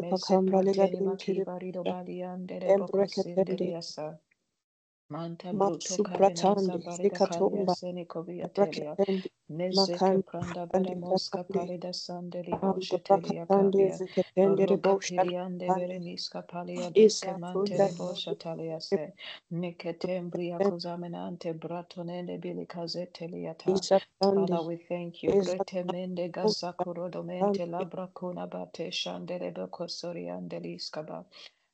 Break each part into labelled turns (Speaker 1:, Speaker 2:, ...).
Speaker 1: Mese
Speaker 2: pakambale
Speaker 1: prateni
Speaker 2: gadintiri
Speaker 1: makibarido baliandere
Speaker 2: embreketende
Speaker 1: bokosindeliasa. Manta bruto
Speaker 2: matsupratande
Speaker 1: caveneza barida calia
Speaker 2: zikatomba
Speaker 1: senicovia telia.
Speaker 2: ebreketende
Speaker 1: Nezeke
Speaker 2: makandi
Speaker 1: pranda
Speaker 2: kandi
Speaker 1: baramosca
Speaker 2: katande
Speaker 1: palida sandeli bosha telia
Speaker 2: ambrakatande
Speaker 1: cavia.
Speaker 2: ziketende
Speaker 1: Roca
Speaker 2: rebosha
Speaker 1: piriande
Speaker 2: kandi
Speaker 1: verenisca palia disque mantele bosha talia se. Nicetembria cosamenante bratonende bilicazete liata.
Speaker 2: isatande
Speaker 1: Father, we thank you. Brete mende labra kuna bate shandere becosoriande liscaba.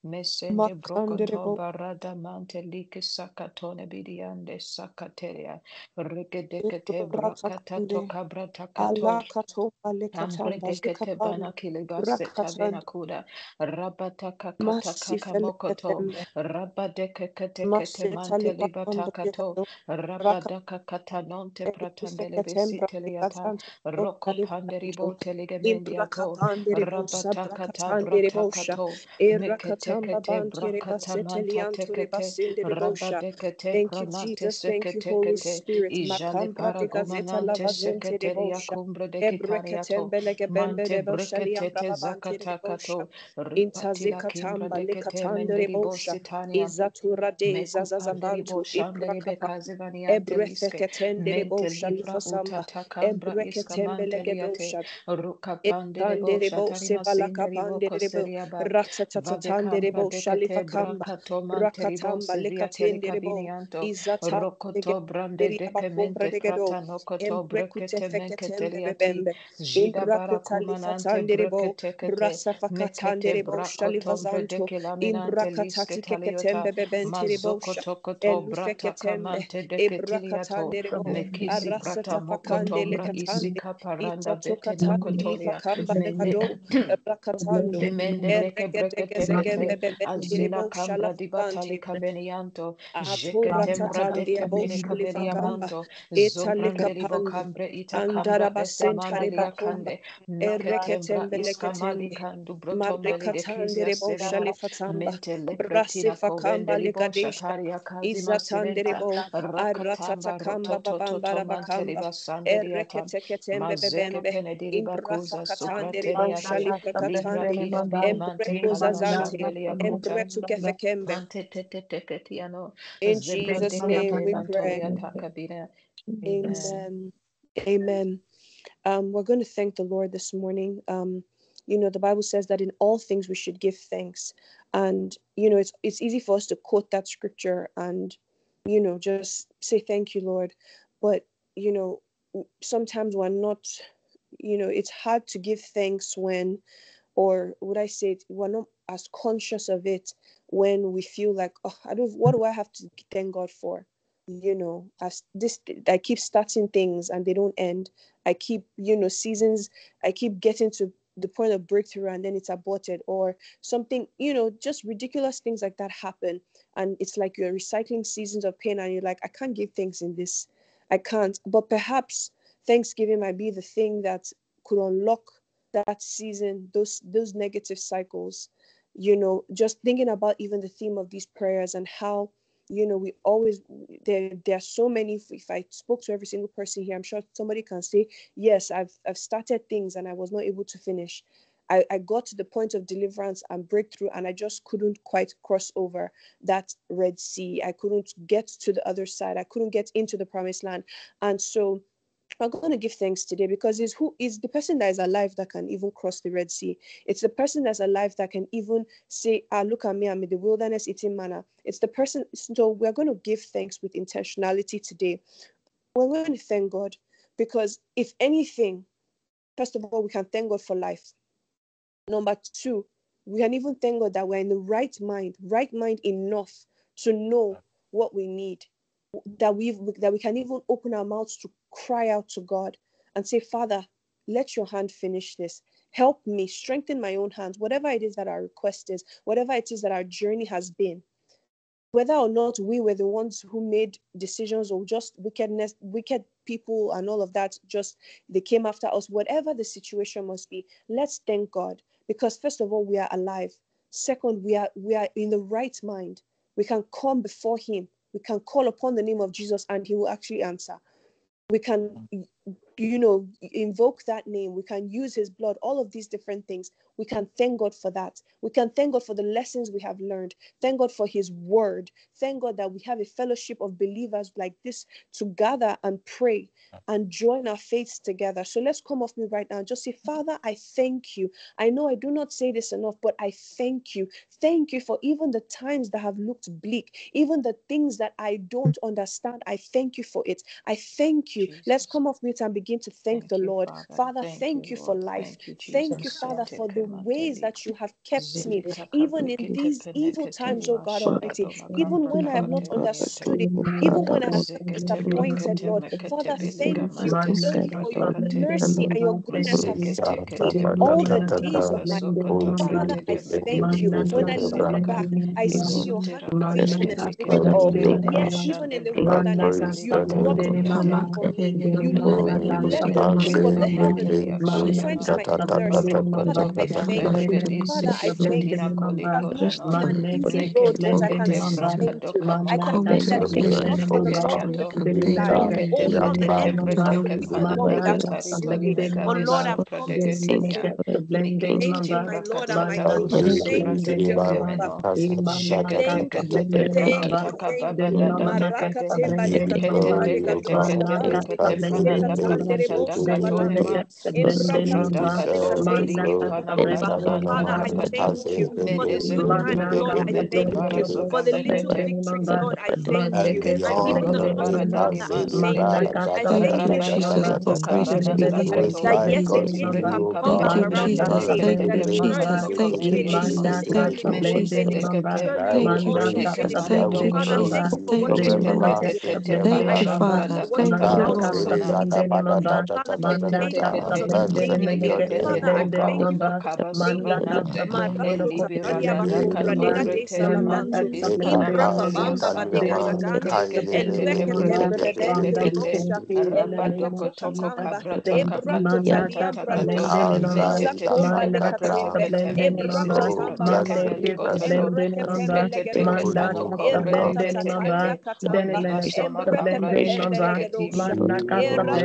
Speaker 1: Mesende brokoto barada mante like sakatone bidiande sakateria. Rikedekete brakata toka brata kato.
Speaker 2: katomba
Speaker 1: Ambre
Speaker 2: lekatamba
Speaker 1: dekete bana
Speaker 2: zikapanda
Speaker 1: kiliba seta vena
Speaker 2: rakatanda
Speaker 1: kuda. Rabata kakata kaka mokoto.
Speaker 2: masifeleketembe
Speaker 1: Rabade kete mante liba
Speaker 2: likapamba
Speaker 1: takato.
Speaker 2: lekado
Speaker 1: Rabada kakata nonte pratandele besiteliata. Roko panderibo
Speaker 2: bosa
Speaker 1: Rabata kata brata kato.
Speaker 2: erakatamba
Speaker 1: Meketekete
Speaker 2: bantere
Speaker 1: brakata manta
Speaker 2: basetelianture
Speaker 1: tekete.
Speaker 2: basindere bosha
Speaker 1: Rabadekete
Speaker 2: Thank you, Jesus. Thank you, Holy. Spirit. Shalifakamba
Speaker 1: brancato mantelibo
Speaker 2: rakatamba lekatenderebo
Speaker 1: cabinianto.
Speaker 2: izata
Speaker 1: Rokoto brande
Speaker 2: bakumbra
Speaker 1: dekemente
Speaker 2: degedo
Speaker 1: prata nokoto
Speaker 2: embrekute
Speaker 1: brekete
Speaker 2: feketembe
Speaker 1: menketeliati.
Speaker 2: bebembe
Speaker 1: Jida
Speaker 2: imbrakota
Speaker 1: barakumanante
Speaker 2: lifatanderebo
Speaker 1: brekete kete.
Speaker 2: brasa
Speaker 1: Mekete
Speaker 2: fakatanderebo
Speaker 1: brakotom
Speaker 2: shalifazanto
Speaker 1: bredeke laminante liske
Speaker 2: imbrakatati
Speaker 1: taliota.
Speaker 2: keketembe bebenterebo sha
Speaker 1: Mazoko toko brata
Speaker 2: elufeketembe
Speaker 1: kamante deketiliato.
Speaker 2: ebrakatanerebo
Speaker 1: Mekisi
Speaker 2: arasata
Speaker 1: prata
Speaker 2: fakande
Speaker 1: mokotombra
Speaker 2: lekatande
Speaker 1: isika paranda vete
Speaker 2: Izatokatande
Speaker 1: nokotolia.
Speaker 2: livakamba
Speaker 1: Mene
Speaker 2: legado rakatando
Speaker 1: Demende meke
Speaker 2: eregedegezegembe
Speaker 1: breketekete
Speaker 2: bebentirebo
Speaker 1: azila cambra di batali
Speaker 2: shalafante
Speaker 1: cabenianto
Speaker 2: atora
Speaker 1: jeketembra de
Speaker 2: tatande
Speaker 1: camene
Speaker 2: boshulifakamba
Speaker 1: caberiamanto zombranderi
Speaker 2: etalikapande
Speaker 1: vocambre ita cambra cande candu de covendeli boshataria sirenta rakatamba rotototo mazeke Libra
Speaker 2: in Jesus' name we pray.
Speaker 1: mantolia takabina. Amen.
Speaker 2: amen. Amen. Um, we're going to thank the Lord this morning. Um, you know, the Bible says that in all things we should give thanks, and you know, it's it's easy for us to quote that scripture and you know just say thank you, Lord, but you know, sometimes we're not. You know, it's hard to give thanks when, or would I say, it, we're not as conscious of it when we feel like, oh, I don't. What do I have to thank God for? you know as this i keep starting things and they don't end i keep you know seasons i keep getting to the point of breakthrough and then it's aborted or something you know just ridiculous things like that happen and it's like you're recycling seasons of pain and you're like i can't give thanks in this i can't but perhaps thanksgiving might be the thing that could unlock that season those those negative cycles you know just thinking about even the theme of these prayers and how you know we always there there are so many if, i spoke to every single person here i'm sure somebody can say yes i've i've started things and i was not able to finish. I, I got to the point of deliverance and breakthrough and i just couldn't quite cross over that red sea. I couldn't get to the other side. I couldn't get into the promised land. And so I'm going to give thanks today because it's who is the person that is alive that can even cross the Red Sea. It's the person that's alive that can even say, "Ah, look at me! I'm in the wilderness eating manna." It's the person. So we're going to give thanks with intentionality today. We're going to thank God because if anything, first of all, we can thank God for life. Number two, we can even thank God that we're in the right mind, right mind enough to know what we need that we that we can even open our mouths to cry out to God and say, Father, let your hand finish this. Help me strengthen my own hands, whatever it is that our request is, whatever it is that our journey has been. Whether or not we were the ones who made decisions or just wickedness, wicked people and all of that, just they came after us, whatever the situation must be, let's thank God. Because first of all, we are alive. Second, we are we are in the right mind. We can come before him we can call upon the name of Jesus and he will actually answer. We can you know, invoke that name. We can use his blood, all of these different things. We can thank God for that. We can thank God for the lessons we have learned. Thank God for his word. Thank God that we have a fellowship of believers like this to gather and pray and join our faiths together. So let's come off me right now and just say, Father, I thank you. I know I do not say this enough, but I thank you. Thank you for even the times that have looked bleak, even the things that I don't understand. I thank you for it. I thank you. Let's come off mute and begin to thank,
Speaker 1: Thank
Speaker 2: the
Speaker 1: you,
Speaker 2: Lord.
Speaker 1: Father.
Speaker 2: Father,
Speaker 1: Thank
Speaker 2: thank
Speaker 1: you,
Speaker 2: for
Speaker 1: Lord.
Speaker 2: life.
Speaker 1: Thank you,
Speaker 2: Thank you, Father, for the ways that you have kept me, even in these evil times, oh God Almighty. Even when I have not understood it, even when I have been disappointed, Lord. Father, thank you. Thank you for your mercy and your goodness have followed me all the days of my
Speaker 1: kabasokoto
Speaker 2: Father, I thank you. When I look back, I see your hand of faithfulness
Speaker 1: kabrikete
Speaker 2: through it
Speaker 1: kete
Speaker 2: all.
Speaker 1: belika
Speaker 2: Yes, even in the wilderness, you brought a
Speaker 1: kaliata.
Speaker 2: path for me. You led me. You let the
Speaker 1: Leprekete
Speaker 2: dew of the
Speaker 1: brekete
Speaker 2: heavens
Speaker 1: ketelia
Speaker 2: quench
Speaker 1: kaliana.
Speaker 2: my thirst. Father,
Speaker 1: Rokoto
Speaker 2: I thank you.
Speaker 1: kotobrendedi
Speaker 2: Father, I thank
Speaker 1: seketedina
Speaker 2: you. You have
Speaker 1: kolikoda
Speaker 2: given me an easy road
Speaker 1: Mekete
Speaker 2: that I can
Speaker 1: kete
Speaker 2: say thank you.
Speaker 1: brakadoka
Speaker 2: I can
Speaker 1: braka
Speaker 2: say that it is
Speaker 1: seketele
Speaker 2: not for the Lord who
Speaker 1: breketiato
Speaker 2: maketh me glad.
Speaker 1: rekete
Speaker 2: Oh, not the
Speaker 1: bekete
Speaker 2: enemy that
Speaker 1: breteke
Speaker 2: maketh me mourn
Speaker 1: panakata
Speaker 2: that will
Speaker 1: karito
Speaker 2: kill me. But
Speaker 1: benegade
Speaker 2: Lord,
Speaker 1: la
Speaker 2: I've come to say
Speaker 1: pradegetelia
Speaker 2: thank you. Thank you,
Speaker 1: likete
Speaker 2: my Lord and my
Speaker 1: brakatata
Speaker 2: King.
Speaker 1: kusutu
Speaker 2: Thank you,
Speaker 1: pratekete
Speaker 2: Jehovah.
Speaker 1: meno jekete
Speaker 2: Thank you.
Speaker 1: kete
Speaker 2: Thank you.
Speaker 1: brekata
Speaker 2: Thank you.
Speaker 1: kababada
Speaker 2: Maraka
Speaker 1: nekede
Speaker 2: temba leka
Speaker 1: lekete
Speaker 2: temba lega
Speaker 1: dekete
Speaker 2: duska
Speaker 1: kete
Speaker 2: vante.
Speaker 1: brekete
Speaker 2: Eka
Speaker 1: brakata
Speaker 2: tande
Speaker 1: kata
Speaker 2: reboska valante.
Speaker 1: dakatonema
Speaker 2: Embraka
Speaker 1: Zilita
Speaker 2: tomba leka
Speaker 1: kashondeli
Speaker 2: teska
Speaker 1: ipana
Speaker 2: vantaleba.
Speaker 1: kalimanta
Speaker 2: Father, I
Speaker 1: lakata
Speaker 2: thank you for the little
Speaker 1: medezeke
Speaker 2: times,
Speaker 1: brede
Speaker 2: Lord. I
Speaker 1: kebeli
Speaker 2: thank you for the little
Speaker 1: barazodambekete
Speaker 2: victories, Lord. I thank you. And
Speaker 1: Zekete
Speaker 2: even
Speaker 3: beyond.
Speaker 2: the
Speaker 1: kete
Speaker 2: ones in
Speaker 1: barada
Speaker 2: life
Speaker 3: Rika
Speaker 2: that I
Speaker 3: City,
Speaker 2: thank you.
Speaker 1: limansoto
Speaker 3: Bala, da,
Speaker 2: I
Speaker 3: da, da,
Speaker 2: thank you, Jesus.
Speaker 1: balata
Speaker 3: da, da.
Speaker 2: I
Speaker 1: kabrada
Speaker 2: thank you
Speaker 3: is
Speaker 1: sakato
Speaker 2: that
Speaker 3: like
Speaker 2: yes, it
Speaker 3: unto
Speaker 2: may
Speaker 1: leketebre
Speaker 2: have
Speaker 3: you, O
Speaker 2: come
Speaker 1: kapana
Speaker 2: back
Speaker 3: God?
Speaker 2: around
Speaker 1: kataka
Speaker 2: for
Speaker 3: Rika
Speaker 2: me,
Speaker 1: lekete
Speaker 2: that
Speaker 3: City,
Speaker 2: the
Speaker 1: belikata
Speaker 2: mercy of
Speaker 3: Bala,
Speaker 2: today may
Speaker 1: lekete
Speaker 2: speak
Speaker 1: kete
Speaker 2: hallelujah
Speaker 1: meshete
Speaker 2: and speak
Speaker 1: kepe
Speaker 2: further, oh
Speaker 3: Thank you,
Speaker 2: God, in my
Speaker 1: lekete
Speaker 3: Jesus.
Speaker 2: behalf.
Speaker 3: I will
Speaker 1: barato
Speaker 2: Father, thank you
Speaker 3: you
Speaker 2: for what
Speaker 3: from
Speaker 2: you've done
Speaker 1: lekete
Speaker 2: already.
Speaker 3: everlasting to
Speaker 1: kete
Speaker 2: I
Speaker 1: barada
Speaker 2: thank you
Speaker 3: everlasting. Da, da, da, da,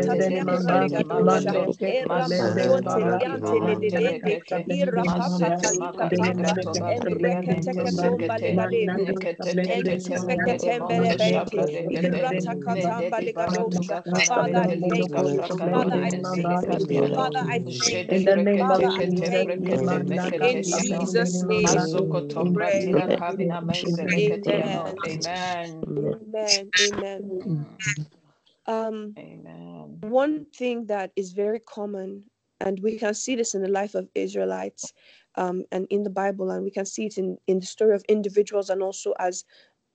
Speaker 2: thank you
Speaker 1: kete
Speaker 3: Blessed
Speaker 2: sustaining
Speaker 3: be
Speaker 2: me. Father,
Speaker 3: name, O
Speaker 2: I
Speaker 1: kete
Speaker 3: God.
Speaker 2: thank you for
Speaker 1: Kabasopa
Speaker 2: sustaining me.
Speaker 1: nante
Speaker 2: Marato
Speaker 1: elibirada
Speaker 2: Sataria
Speaker 1: daka
Speaker 2: Cobra Lega de
Speaker 1: libretele
Speaker 2: Salamanto.
Speaker 1: mantedis
Speaker 2: Imbra
Speaker 1: cabrantelia
Speaker 2: Babamba Badega Gadante.
Speaker 1: zekete kete
Speaker 2: Elveke Tembre Dente
Speaker 1: breketekete
Speaker 2: Bosha. Embreca
Speaker 1: rabadoko toko
Speaker 2: Tocatamba.
Speaker 1: kabrata
Speaker 2: Ebrato
Speaker 1: kapatata
Speaker 2: Taliambra
Speaker 1: tatakato
Speaker 2: Doshe.
Speaker 1: metete
Speaker 2: Isatomba
Speaker 1: tete
Speaker 2: Lecatembe.
Speaker 1: kapretekete
Speaker 2: Ebraka
Speaker 1: menisoko
Speaker 2: Tamba
Speaker 1: proteke
Speaker 2: Labande.
Speaker 1: belikotoko
Speaker 2: Embreke Tembe
Speaker 1: skete
Speaker 2: Lege
Speaker 1: teke
Speaker 2: Dosha.
Speaker 1: penoko
Speaker 2: Errata
Speaker 1: breteketekete
Speaker 2: Tatalia Catamba.
Speaker 1: liga soma
Speaker 2: Embreke
Speaker 1: kabrashede
Speaker 2: Petembe Lege
Speaker 1: keti
Speaker 2: Dosha.
Speaker 1: Rete
Speaker 2: Errata
Speaker 1: de
Speaker 2: Tiambra
Speaker 1: besete
Speaker 2: Lege Dosha.
Speaker 1: makato
Speaker 2: Erramantonte
Speaker 1: masonto
Speaker 2: liante le
Speaker 3: Lord.
Speaker 2: dedende.
Speaker 1: Mantelekete,
Speaker 2: Irapapa
Speaker 1: Masete
Speaker 2: talika
Speaker 1: Makati
Speaker 2: tamba.
Speaker 1: Bratola
Speaker 2: Embreke
Speaker 1: Piriane
Speaker 2: teke tomba
Speaker 1: Kesekete,
Speaker 2: legadende.
Speaker 1: Nikete Tete Menede
Speaker 2: Tembele
Speaker 1: Monto
Speaker 2: bente,
Speaker 1: Shapra
Speaker 3: Rika
Speaker 1: Dekete,
Speaker 2: irata katamba
Speaker 1: Mededi Baratu
Speaker 2: legadosha.
Speaker 1: Zakara
Speaker 2: Father,
Speaker 1: de
Speaker 2: I
Speaker 1: Belika
Speaker 2: thank you.
Speaker 1: Brakata
Speaker 2: Father, I thank Father, I thank
Speaker 1: Jede
Speaker 2: you.
Speaker 1: Brekete
Speaker 2: Father, I
Speaker 1: Kete
Speaker 2: thank you.
Speaker 1: Brekete
Speaker 2: In Jesus' name,
Speaker 1: Mazokoto
Speaker 2: we pray.
Speaker 1: Bratia
Speaker 2: Amen.
Speaker 1: Amen.
Speaker 2: Amen. Um,
Speaker 1: Amen.
Speaker 2: one thing that is very common, and we can see this in the life of Israelites um, and in the Bible, and we can see it in, in the story of individuals and also as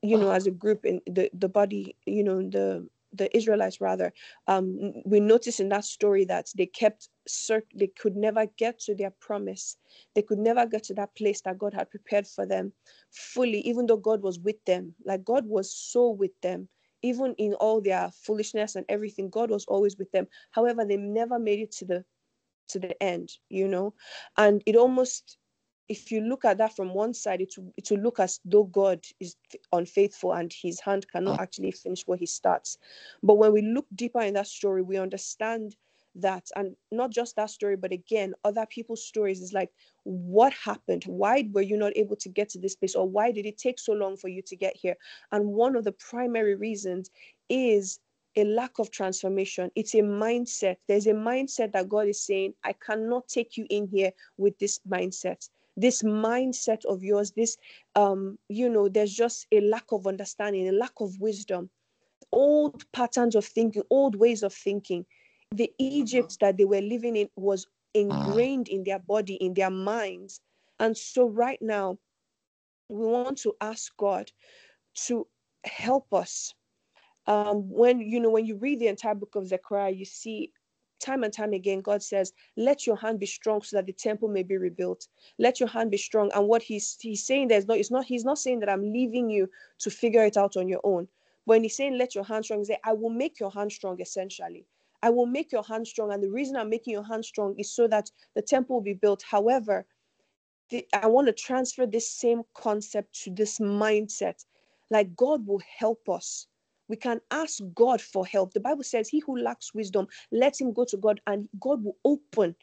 Speaker 2: you know as a group in the the body you know the the israelites rather. Um we notice in that story that they kept cert- they could never get to their promise. They could never get to that place that god had prepared for them fully even though god was with them. Like god was so with them even in all their foolishness and everything god was always with them. However they never made it to the to the end you know? And it almost if you look at that from one side it will, it will look as though god is unfaithful and his hand cannot ah. actually finish what he starts. But when we look deeper in that story we understand that and not just that story but again other people's stories is like what happened why were you not able to get to this place or why did it take so long for you to get here and one of the primary reasons is a lack of transformation. It's a mindset. There's a mindset that God is saying, I cannot take you in here with this mindset. This mindset of yours, this, um, you know, there's just a lack of understanding, a lack of wisdom, old patterns of thinking, old ways of thinking. The Egypt that they were living in was ingrained in their body, in their minds. And so, right now, we want to ask God to help us um, when you know when you read the entire book of Zechariah, you see time and time again God says, "Let your hand be strong, so that the temple may be rebuilt. Let your hand be strong." And what he's he's saying there's not it's not he's not saying that I'm leaving you to figure it out on your own. When he's saying, "Let your hand strong," he's "I will make your hand strong." Essentially, I will make your hand strong, and the reason I'm making your hand strong is so that the temple will be built. However, the, I want to transfer this same concept to this mindset. Like God will help us we can ask God for help. The Bible says, He who lacks wisdom, let him go to God, and God will open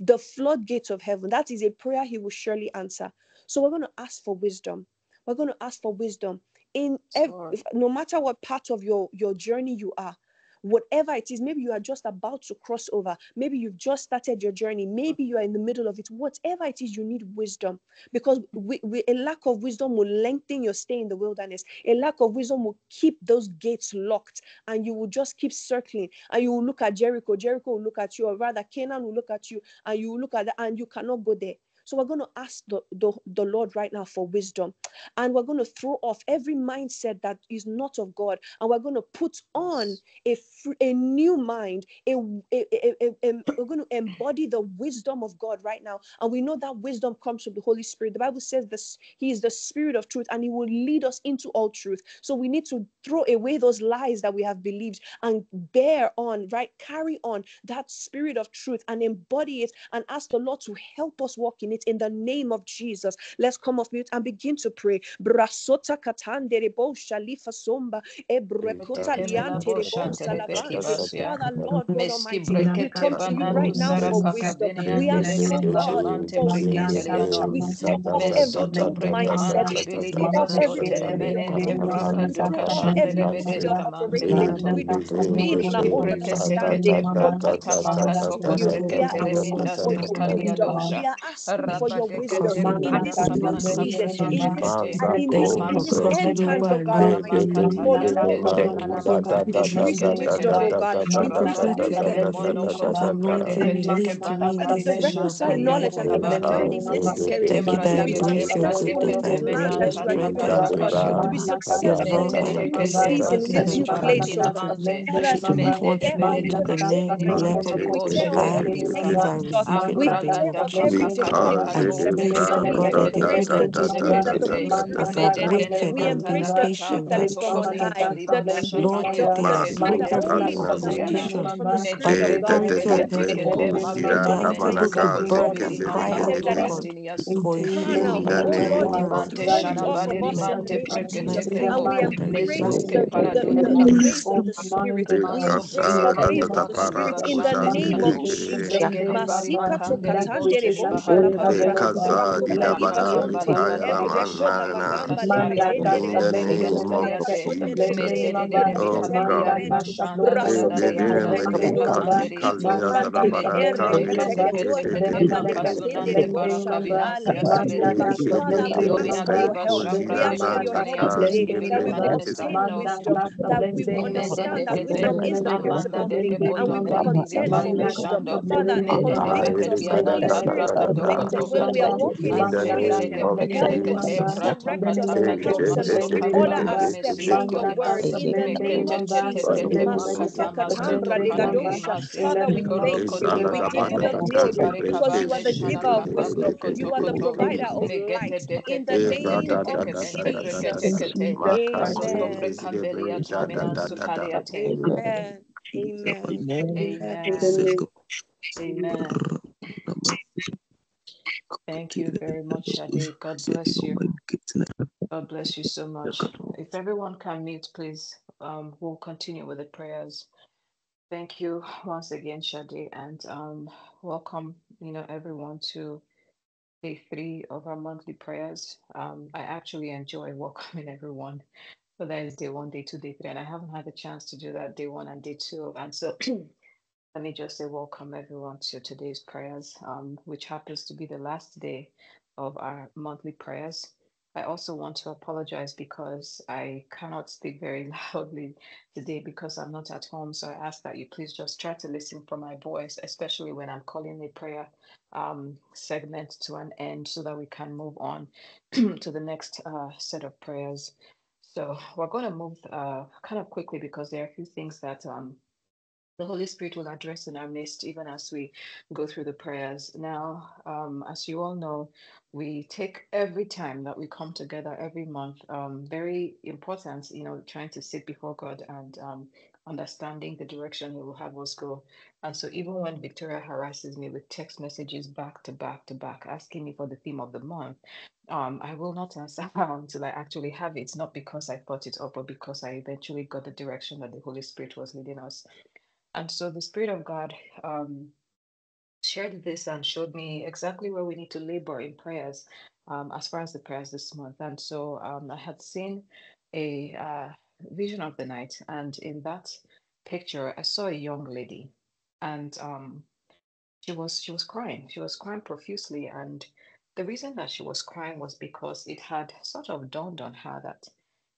Speaker 2: the floodgates of heaven. That is a prayer He will surely answer. So we're going to ask for wisdom. We're going to ask for wisdom in every, no matter what part of your your journey you are whatever it is maybe you are just about to cross over maybe you've just started your journey maybe you are in the middle of it whatever it is you need wisdom. Because we, we, a lack of wisdom will lengthen your stay in the wilderness. A lack of wisdom will keep those gates locked and you will just keep circling and you will look at jericho. Jericho will look at you or rather canaan will look at you and you will look at that and you cannot go there so we're going to ask the, the, the Lord right now for wisdom. And we're going to throw off every mindset that is not of God. And we're going to put on a, a new mind. A, a, a, a, we're going to embody the wisdom of God right now. And we know that wisdom comes from the Holy Spirit. The Bible says this He is the Spirit of truth and He will lead us into all truth. So we need to throw away those lies that we have believed and bear on, right? Carry on that Spirit of truth and embody it and ask the Lord to help us walk in it in the name of Jesus. Let's come off mute and begin to pray. Brasota katandere bo shalifa somba ebrekota liante de bo salavante. Father, Lord God Almighty, we come to you right now for wisdom. We ask, oh God, for wisdom. We throw off every old mindset. We throw off every way of. We throw off every way of operating. We lean on our own understanding. But we are asking you, we are asking for wisdom. We are asking for your wisdom in this new season, in this in in this end times, oh God Almighty. Oh Lord we increase wisdom, oh God. Increase
Speaker 3: anointing released to me in
Speaker 2: of
Speaker 3: this
Speaker 2: the
Speaker 3: season of
Speaker 2: knowledge and understanding necessary
Speaker 3: Thank you that
Speaker 2: be
Speaker 3: grace and
Speaker 2: successful the
Speaker 3: protection
Speaker 2: plan
Speaker 3: and
Speaker 2: that you are giving
Speaker 3: and
Speaker 2: unto to be successful in this new season, this new place, oh God.
Speaker 3: to
Speaker 2: Father,
Speaker 3: push
Speaker 2: as we
Speaker 3: me forth
Speaker 2: declare
Speaker 3: even
Speaker 2: over
Speaker 3: into the
Speaker 2: this
Speaker 3: next
Speaker 2: moment,
Speaker 3: level.
Speaker 2: we declare over
Speaker 3: I
Speaker 2: everything
Speaker 3: receive, I
Speaker 2: about us.
Speaker 3: receive it
Speaker 2: We
Speaker 3: in the name
Speaker 2: declare
Speaker 3: of
Speaker 2: over
Speaker 3: Jesus.
Speaker 2: everything in
Speaker 4: Because
Speaker 3: I
Speaker 2: Jesus'
Speaker 4: it
Speaker 2: name
Speaker 3: pray
Speaker 4: da
Speaker 3: for
Speaker 2: that
Speaker 4: da
Speaker 2: we
Speaker 3: greater
Speaker 4: da da
Speaker 2: embrace
Speaker 4: da
Speaker 2: the
Speaker 4: da
Speaker 3: deliverance.
Speaker 4: da
Speaker 2: wisdom,
Speaker 4: da
Speaker 2: the
Speaker 4: da da
Speaker 2: wisdom
Speaker 4: da.
Speaker 2: from
Speaker 3: As
Speaker 2: on
Speaker 3: I've
Speaker 2: high.
Speaker 3: waited
Speaker 2: We
Speaker 3: and been
Speaker 2: embrace the truth
Speaker 3: patient
Speaker 2: that
Speaker 3: and
Speaker 2: is from on
Speaker 3: trusted
Speaker 2: high,
Speaker 3: you,
Speaker 2: the truth
Speaker 3: Lord,
Speaker 2: of your
Speaker 3: today I
Speaker 2: word,
Speaker 3: pray
Speaker 2: that
Speaker 3: for
Speaker 2: only
Speaker 4: Masukali
Speaker 2: comes and
Speaker 4: Nani.
Speaker 2: emanates
Speaker 3: impartation.
Speaker 2: from the
Speaker 3: By
Speaker 2: Spirit
Speaker 3: the
Speaker 2: of God.
Speaker 4: te te
Speaker 3: authority
Speaker 4: te
Speaker 2: That
Speaker 3: of
Speaker 2: we
Speaker 3: heaven,
Speaker 4: breko
Speaker 2: embrace
Speaker 3: may
Speaker 4: sira
Speaker 3: they
Speaker 2: wisdom,
Speaker 3: are
Speaker 2: we
Speaker 3: able to
Speaker 4: namanaka
Speaker 2: embrace
Speaker 3: birth
Speaker 4: zeke
Speaker 3: and
Speaker 4: te
Speaker 3: cry
Speaker 4: te
Speaker 2: everything
Speaker 4: te
Speaker 3: out
Speaker 2: that
Speaker 3: to
Speaker 4: te.
Speaker 2: is
Speaker 3: God for a
Speaker 2: carnal.
Speaker 3: healing
Speaker 4: In
Speaker 3: in
Speaker 4: the
Speaker 3: the
Speaker 2: Lord,
Speaker 3: mighty
Speaker 4: name
Speaker 2: we
Speaker 3: name
Speaker 4: of
Speaker 3: of
Speaker 2: throw it off
Speaker 3: Jesus.
Speaker 2: Of us
Speaker 3: And
Speaker 4: Jesus.
Speaker 2: in
Speaker 3: I
Speaker 2: the
Speaker 3: pray
Speaker 2: name
Speaker 3: for
Speaker 2: of
Speaker 3: it and I
Speaker 2: Jesus.
Speaker 3: thank you.
Speaker 4: E da
Speaker 2: in the name of. Jesus.
Speaker 4: E In the name of Oh kali.
Speaker 2: Father, we
Speaker 4: Ekete
Speaker 2: ask for your
Speaker 4: breko
Speaker 2: help. We
Speaker 4: zira
Speaker 2: ask for your
Speaker 4: brata
Speaker 2: help
Speaker 4: ka
Speaker 2: today that we will
Speaker 4: skebrenete
Speaker 2: obtain
Speaker 4: te.
Speaker 2: wisdom, that we will understand that wisdom is the principal thing, and we will contend for wisdom. Father, convict us. Holy Spirit, convict us when we are walking
Speaker 4: In
Speaker 2: in
Speaker 4: the
Speaker 2: foolish.
Speaker 4: name of
Speaker 2: Help us,
Speaker 4: Jesus.
Speaker 2: direct us, counsel us, order our
Speaker 4: Ekete
Speaker 2: steps in your word in the name of Jesus. Masuta katambra de gadosha. Father, we thank you. We give you the glory because you are the giver of wisdom. You are the provider of light in the name of Jesus. Amen. Amen. Amen. Amen.
Speaker 1: Thank you very much, Shade. God bless you. God bless you so much. If everyone can mute, please, um, we'll continue with the prayers. Thank you once again, Shade, and um, welcome, you know, everyone to day three of our monthly prayers. Um, I actually enjoy welcoming everyone. So that is day one, day two, day three, and I haven't had the chance to do that day one and day two. And so let me just say welcome everyone to today's prayers, um, which happens to be the last day of our monthly prayers. I also want to apologize because I cannot speak very loudly today because I'm not at home. So I ask that you please just try to listen for my voice, especially when I'm calling the prayer um, segment to an end so that we can move on to the next uh, set of prayers. So we're going to move uh, kind of quickly because there are a few things that um, the Holy Spirit will address in our midst, even as we go through the prayers. Now, um, as you all know, we take every time that we come together every month, um, very important, you know, trying to sit before God and um, understanding the direction He will have us go. And so even when Victoria harasses me with text messages back to back to back, asking me for the theme of the month, um, I will not answer until I actually have it, not because I thought it up, but because I eventually got the direction that the Holy Spirit was leading us. And so the Spirit of God um, shared this and showed me exactly where we need to labor in prayers um, as far as the prayers this month. And so um, I had seen a uh, vision of the night, and in that picture, I saw a young lady and um, she was she was crying. She was crying profusely, and the reason that she was crying was because it had sort of dawned on her that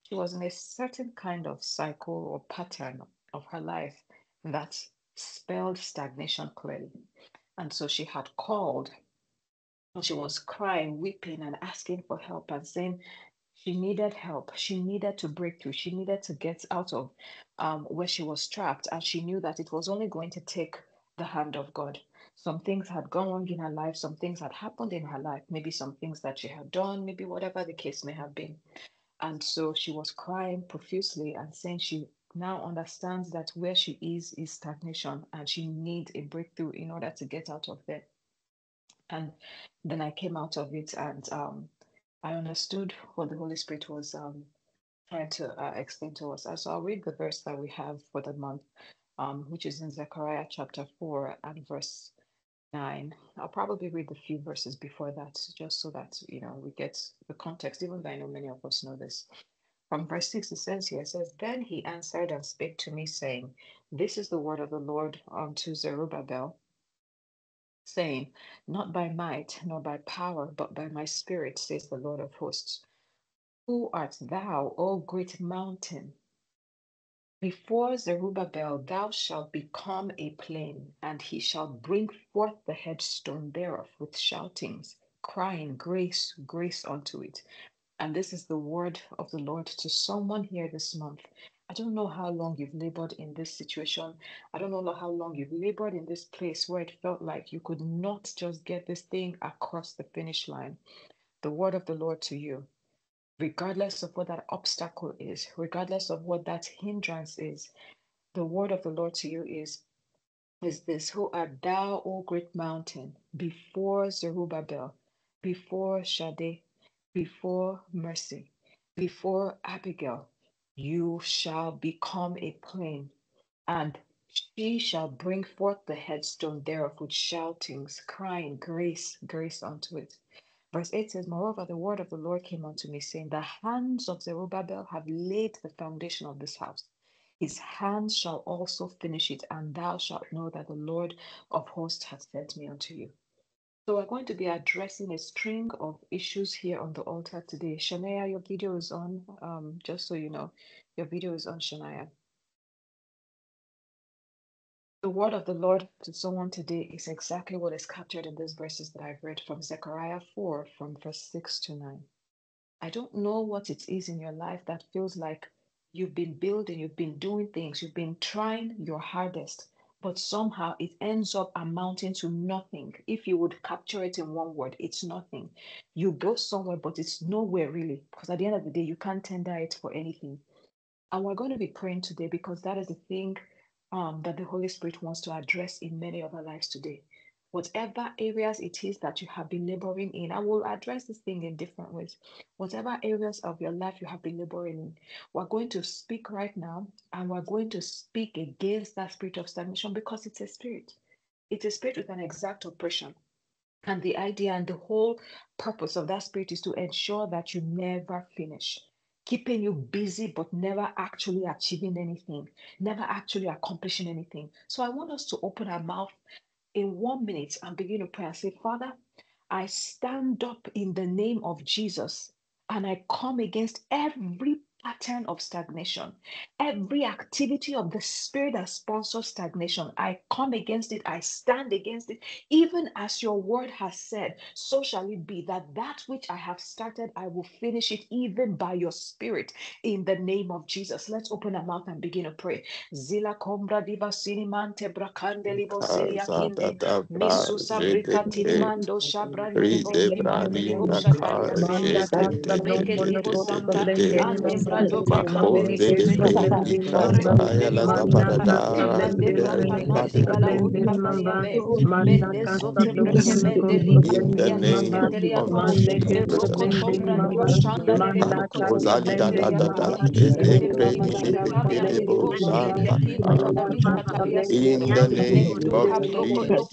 Speaker 1: she was in a certain kind of cycle or pattern of her life that spelled stagnation clearly. And so she had called and she was crying, weeping, and asking for help and saying, she needed help. She needed to break through. She needed to get out of um, where she was trapped. And she knew that it was only going to take the hand of God. Some things had gone wrong in her life. Some things had happened in her life. Maybe some things that she had done, maybe whatever the case may have been. And so she was crying profusely and saying she now understands that where she is is stagnation and she needs a breakthrough in order to get out of there. And then I came out of it and um, I understood what the Holy Spirit was um, trying to uh, explain to us. So I'll read the verse that we have for the month, um, which is in Zechariah chapter 4 and verse 9. I'll probably read the few verses before that, just so that, you know, we get the context, even though I know many of us know this. From verse 6, it says here, it says, Then he answered and spake to me, saying, This is the word of the Lord unto Zerubbabel, saying, Not by might nor by power, but by my spirit, says the Lord of hosts. Who art thou, O great mountain? Before Zerubbabel thou shalt become a plain, and he shall bring forth the headstone thereof with shoutings, crying, Grace, grace unto it. And this is the word of the Lord to someone here this month. I don't know how long you've labored in this situation. I don't know how long you've labored in this place where it felt like you could not just get this thing across the finish line. The word of the Lord to you, regardless of what that obstacle is, regardless of what that hindrance is, the word of the Lord to you is is this Who art thou, O great mountain, before Zerubbabel, before Shade, before Mercy, before Abigail, you shall become a plain, and she shall bring forth the headstone thereof with shoutings, crying, Grace, grace unto it. Verse 8 says, Moreover, the word of the Lord came unto me, saying, The hands of Zerubbabel have laid the foundation of this house. His hands shall also finish it, and thou shalt know that the Lord of hosts hath sent me unto you. So we're going to be addressing a string of issues here on the altar today. Shania, your video is on, um, just so you know, your video is on, Shania. The word of the Lord to someone today is exactly what is captured in these verses that I've read from Zechariah 4, from verse 6 to 9. I don't know what it is in your life that feels like you've been building, you've been doing things, you've been trying your hardest, but somehow it ends up amounting to nothing. If you would capture it in one word, it's nothing. You go somewhere, but it's nowhere really, because at the end of the day, you can't tender it for anything. And we're going to be praying today because that is the thing um, that the Holy Spirit wants to address in many of our lives today. Whatever areas it is that you have been laboring in, I will address this thing in different ways. Whatever areas of your life you have been laboring in, we're going to speak right now and we're going to speak against that spirit of stagnation because it's a spirit. It's a spirit with an exact oppression. And the idea and the whole purpose of that spirit is to ensure that you never finish keeping you busy but never actually achieving anything, never actually accomplishing anything. So I want us to open our mouth in one minute and begin to pray and say, Father, I stand up in the name of Jesus and I come against every pattern of stagnation, every activity of the spirit that sponsors stagnation. I come against it, I stand against it, even as your word has said, so shall it be that that which I have started, I will finish it even by your spirit in the name of Jesus. Let's open our mouth and begin to pray. Zila diva sinimante bracande libo silia kinde misusa bricatini mando shabrande libo libo shatalia
Speaker 3: Manda
Speaker 1: sente
Speaker 3: kasta
Speaker 1: meke
Speaker 3: brondo
Speaker 1: libo
Speaker 3: loko
Speaker 1: santa
Speaker 3: sabreke
Speaker 1: ande
Speaker 4: Makonde de bre ikantaya la zabada da in the name of Jesus. Kozali da da da da ezebre de bo santa in the name of Jesus.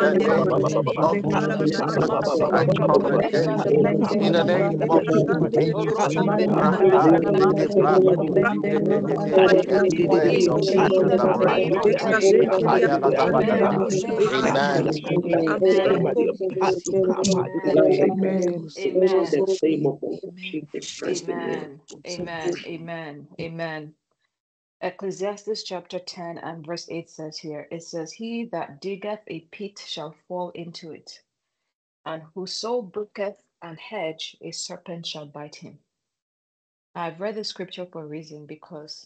Speaker 4: In the
Speaker 1: Amen. Amen. Amen. Amen. Amen. Ecclesiastes chapter 10 and verse 8 says here, it says, He that diggeth a pit shall fall into it, and whoso brooketh an hedge, a serpent shall bite him. I've read the scripture for a reason because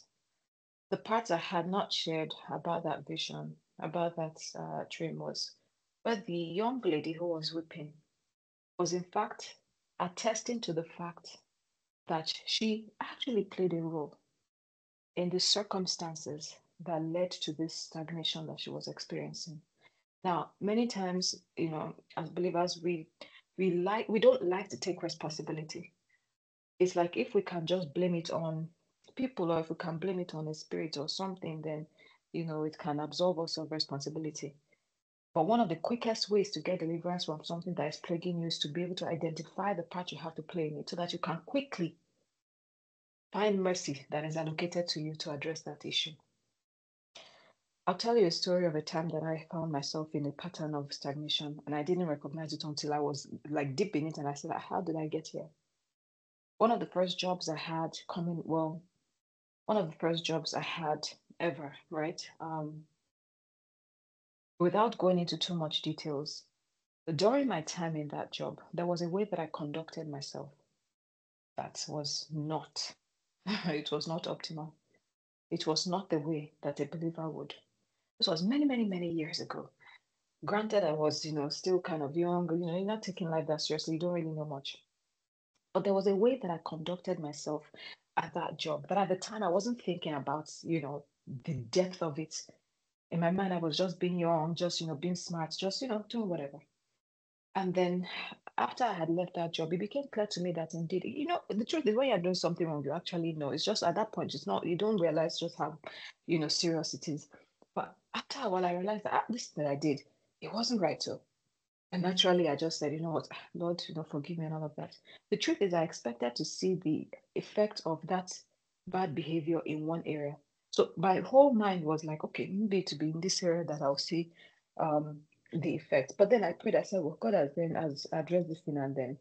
Speaker 1: the parts I had not shared about that vision, about that uh, dream was where the young lady who was weeping was in fact attesting to the fact that she actually played a role in the circumstances that led to this stagnation that she was experiencing. Now, many times, you know, as believers, we we like we don't like to take responsibility. It's like if we can just blame it on people or if we can blame it on a spirit or something, then you know it can absolve us of responsibility. But one of the quickest ways to get deliverance from something that is plaguing you is to be able to identify the part you have to play in it so that you can quickly find mercy that is allocated to you to address that issue. I'll tell you a story of a time that I found myself in a pattern of stagnation and I didn't recognize it until I was like deep in it and I said, How did I get here? One of the first jobs I had coming, well, one of the first jobs I had ever, right? Um, without going into too much details, during my time in that job, there was a way that I conducted myself that was not, it was not optimal. It was not the way that a believer would. This was many, many, many years ago. Granted, I was, you know, still kind of young, you know, you're not taking life that seriously, you don't really know much. But there was a way that I conducted myself at that job that at the time I wasn't thinking about, you know, the depth of it. In my mind, I was just being young, just, you know, being smart, just, you know, doing whatever. And then after I had left that job, it became clear to me that indeed, you know, the truth is when you're doing something wrong, you actually know. It's just at that point, it's not, you don't realize just how, you know, serious it is. But after a while, I realized that ah, this that I did, it wasn't right. So, and naturally, I just said, you know what, Lord, you know, forgive me and all of that. The truth is, I expected to see the effect of that bad behavior in one area. So my whole mind was like, okay, maybe to be in this area that I'll see um, the effect. But then I prayed, I said, well, God has then has addressed this thing and then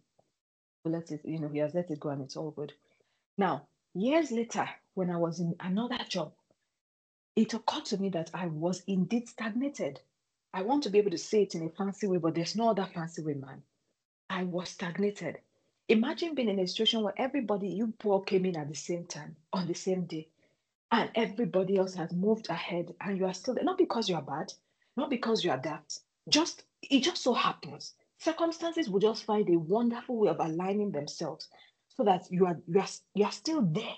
Speaker 1: let it, you know, He has let it go and it's all good. Now, years later, when I was in another job, it occurred to me that I was indeed stagnated. I want to be able to say it in a fancy way, but there's no other fancy way, man. I was stagnated. Imagine being in a situation where everybody you poor came in at the same time on the same day, and everybody else has moved ahead, and you are still there. Not because you are bad, not because you are that. Just it just so happens circumstances will just find a wonderful way of aligning themselves so that you are you are you are still there.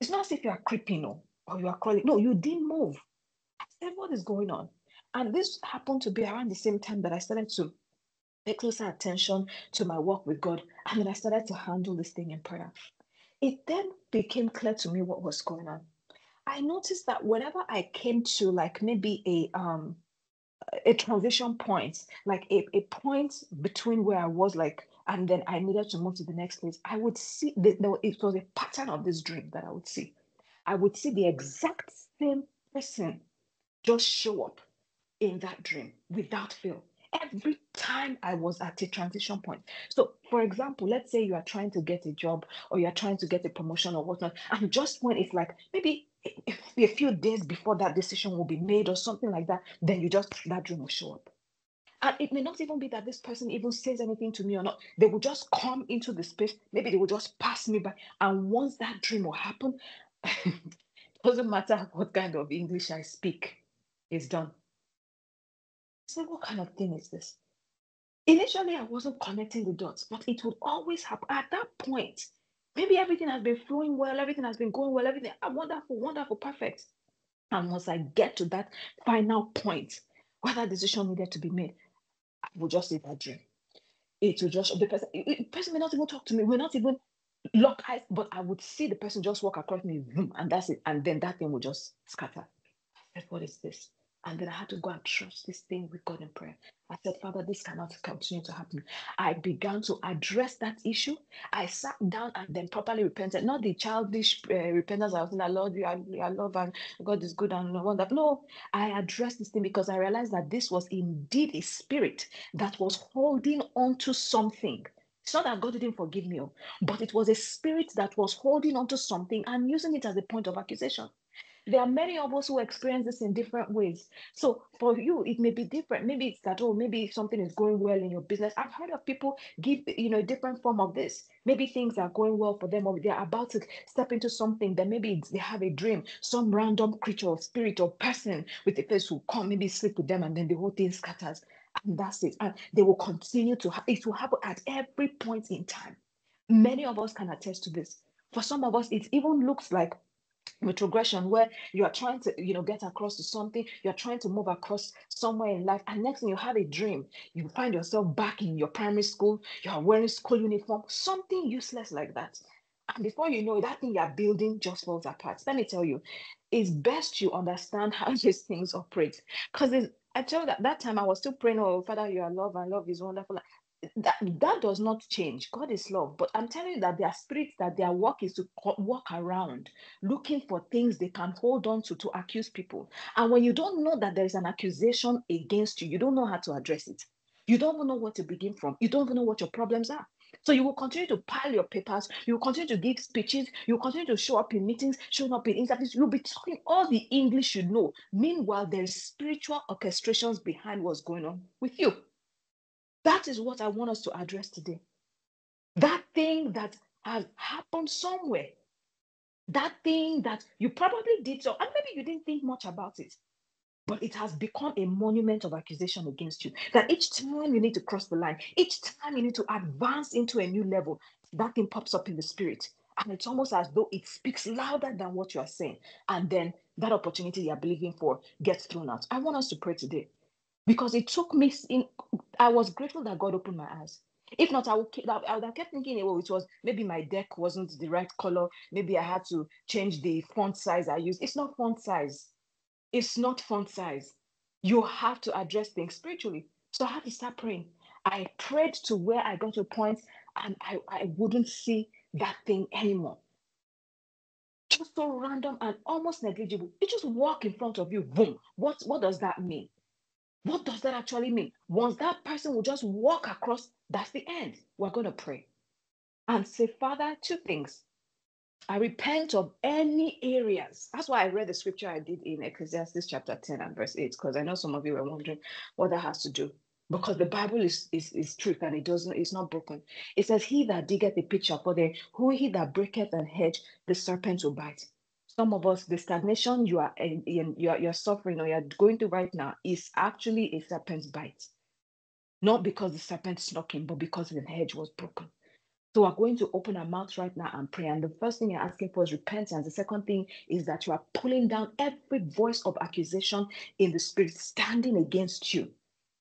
Speaker 1: It's not as if you are creeping or, or you are crawling. No, you didn't move. Said, what is going on? And this happened to be around the same time that I started to pay closer attention to my work with God. And then I started to handle this thing in prayer. It then became clear to me what was going on. I noticed that whenever I came to like maybe a um a transition point, like a, a point between where I was like, and then I needed to move to the next place, I would see the, it was a pattern of this dream that I would see. I would see the exact same person just show up in that dream without fail every time I was at a transition point. So, for example, let's say you are trying to get a job or you're trying to get a promotion or whatnot, and just when it's like maybe a few days before that decision will be made or something like that, then you just that dream will show up. And it may not even be that this person even says anything to me or not. They will just come into the space. Maybe they will just pass me by. And once that dream will happen, it doesn't matter what kind of English I speak, it's done. Said, what kind of thing is this? Initially, I wasn't connecting the dots, but it would always happen at that point. Maybe everything has been flowing well, everything has been going well, everything ah, wonderful, wonderful, perfect. And once I get to that final point where that decision needed to be made, I will just see that dream. It will just the person, the person may not even talk to me, will not even lock eyes, but I would see the person just walk across me, and that's it. And then that thing will just scatter. I said, What is this? And then I had to go and trust this thing with God in prayer. I said, Father, this cannot continue to happen. I began to address that issue. I sat down and then properly repented. Not the childish uh, repentance. I was I love you, I, I love and God is good and wonderful. No, I addressed this thing because I realized that this was indeed a spirit that was holding on to something. It's not that God didn't forgive me, oh, but it was a spirit that was holding on to something and using it as a point of accusation. There are many of us who experience this in different ways. So for you, it may be different. Maybe it's that, oh, maybe something is going well in your business. I've heard of people give, you know, a different form of this. Maybe things are going well for them, or they're about to step into something. Then maybe they have a dream. Some random creature or spirit or person with a face will come, maybe sleep with them, and then the whole thing scatters. And that's it. And they will continue to, ha- it will happen at every point in time. Many of us can attest to this. For some of us, it even looks like retrogression where you are trying to you know get across to something you're trying to move across somewhere in life and next thing you have a dream. You find yourself back in your primary school you're wearing school uniform something useless like that. And before you know it, that thing you're building just falls apart. Let me tell you it's best you understand how these things operate. Because I told that that time I was still praying, oh Father, you are love and love is wonderful that that does not change. God is love, but I'm telling you that there are spirits that their work is to walk around looking for things they can hold on to to accuse people. And when you don't know that there is an accusation against you, you don't know how to address it. You don't even know where to begin from. You don't even know what your problems are. So you will continue to pile your papers. You will continue to give speeches. You will continue to show up in meetings, showing up in interviews. You'll be talking all the English you know. Meanwhile, there is spiritual orchestrations behind what's going on with you. That is what I want us to address today. That thing that has happened somewhere. That thing that you probably did so, and maybe you didn't think much about it, but it has become a monument of accusation against you. That each time you need to cross the line, each time you need to advance into a new level, that thing pops up in the spirit. And it's almost as though it speaks louder than what you are saying. And then that opportunity you're believing for gets thrown out. I want us to pray today because it took me in i was grateful that god opened my eyes. If not i would, I would have kept thinking well it was maybe my deck wasn't the right color. Maybe i had to change the font size i used. It's not font size. It's not font size. You have to address things spiritually. So i had to start praying. I prayed to where i got to a point and i, I wouldn't see that thing anymore. Just so random and almost negligible. It just walk in front of you boom. What what does that mean what does that actually mean? Once that person will just walk across, that's the end. We're going to pray and say, Father, two things. I repent of any areas. That's why I read the scripture I did in Ecclesiastes chapter 10 and verse 8, because I know some of you were wondering what that has to do. Because the Bible is, is, is truth and it doesn't, it's not broken. It says, He that diggeth a pitcher for the who he that breaketh an hedge, the serpent will bite. Some of us, the stagnation you are eh, in, you are you're suffering or you're going through right now is actually a serpent's bite. Not because the serpent snuck in, but because the hedge was broken. So we're going to open our mouths right now and pray. And the first thing you're asking for is repentance. The second thing is that you are pulling down every voice of accusation in the spirit standing against you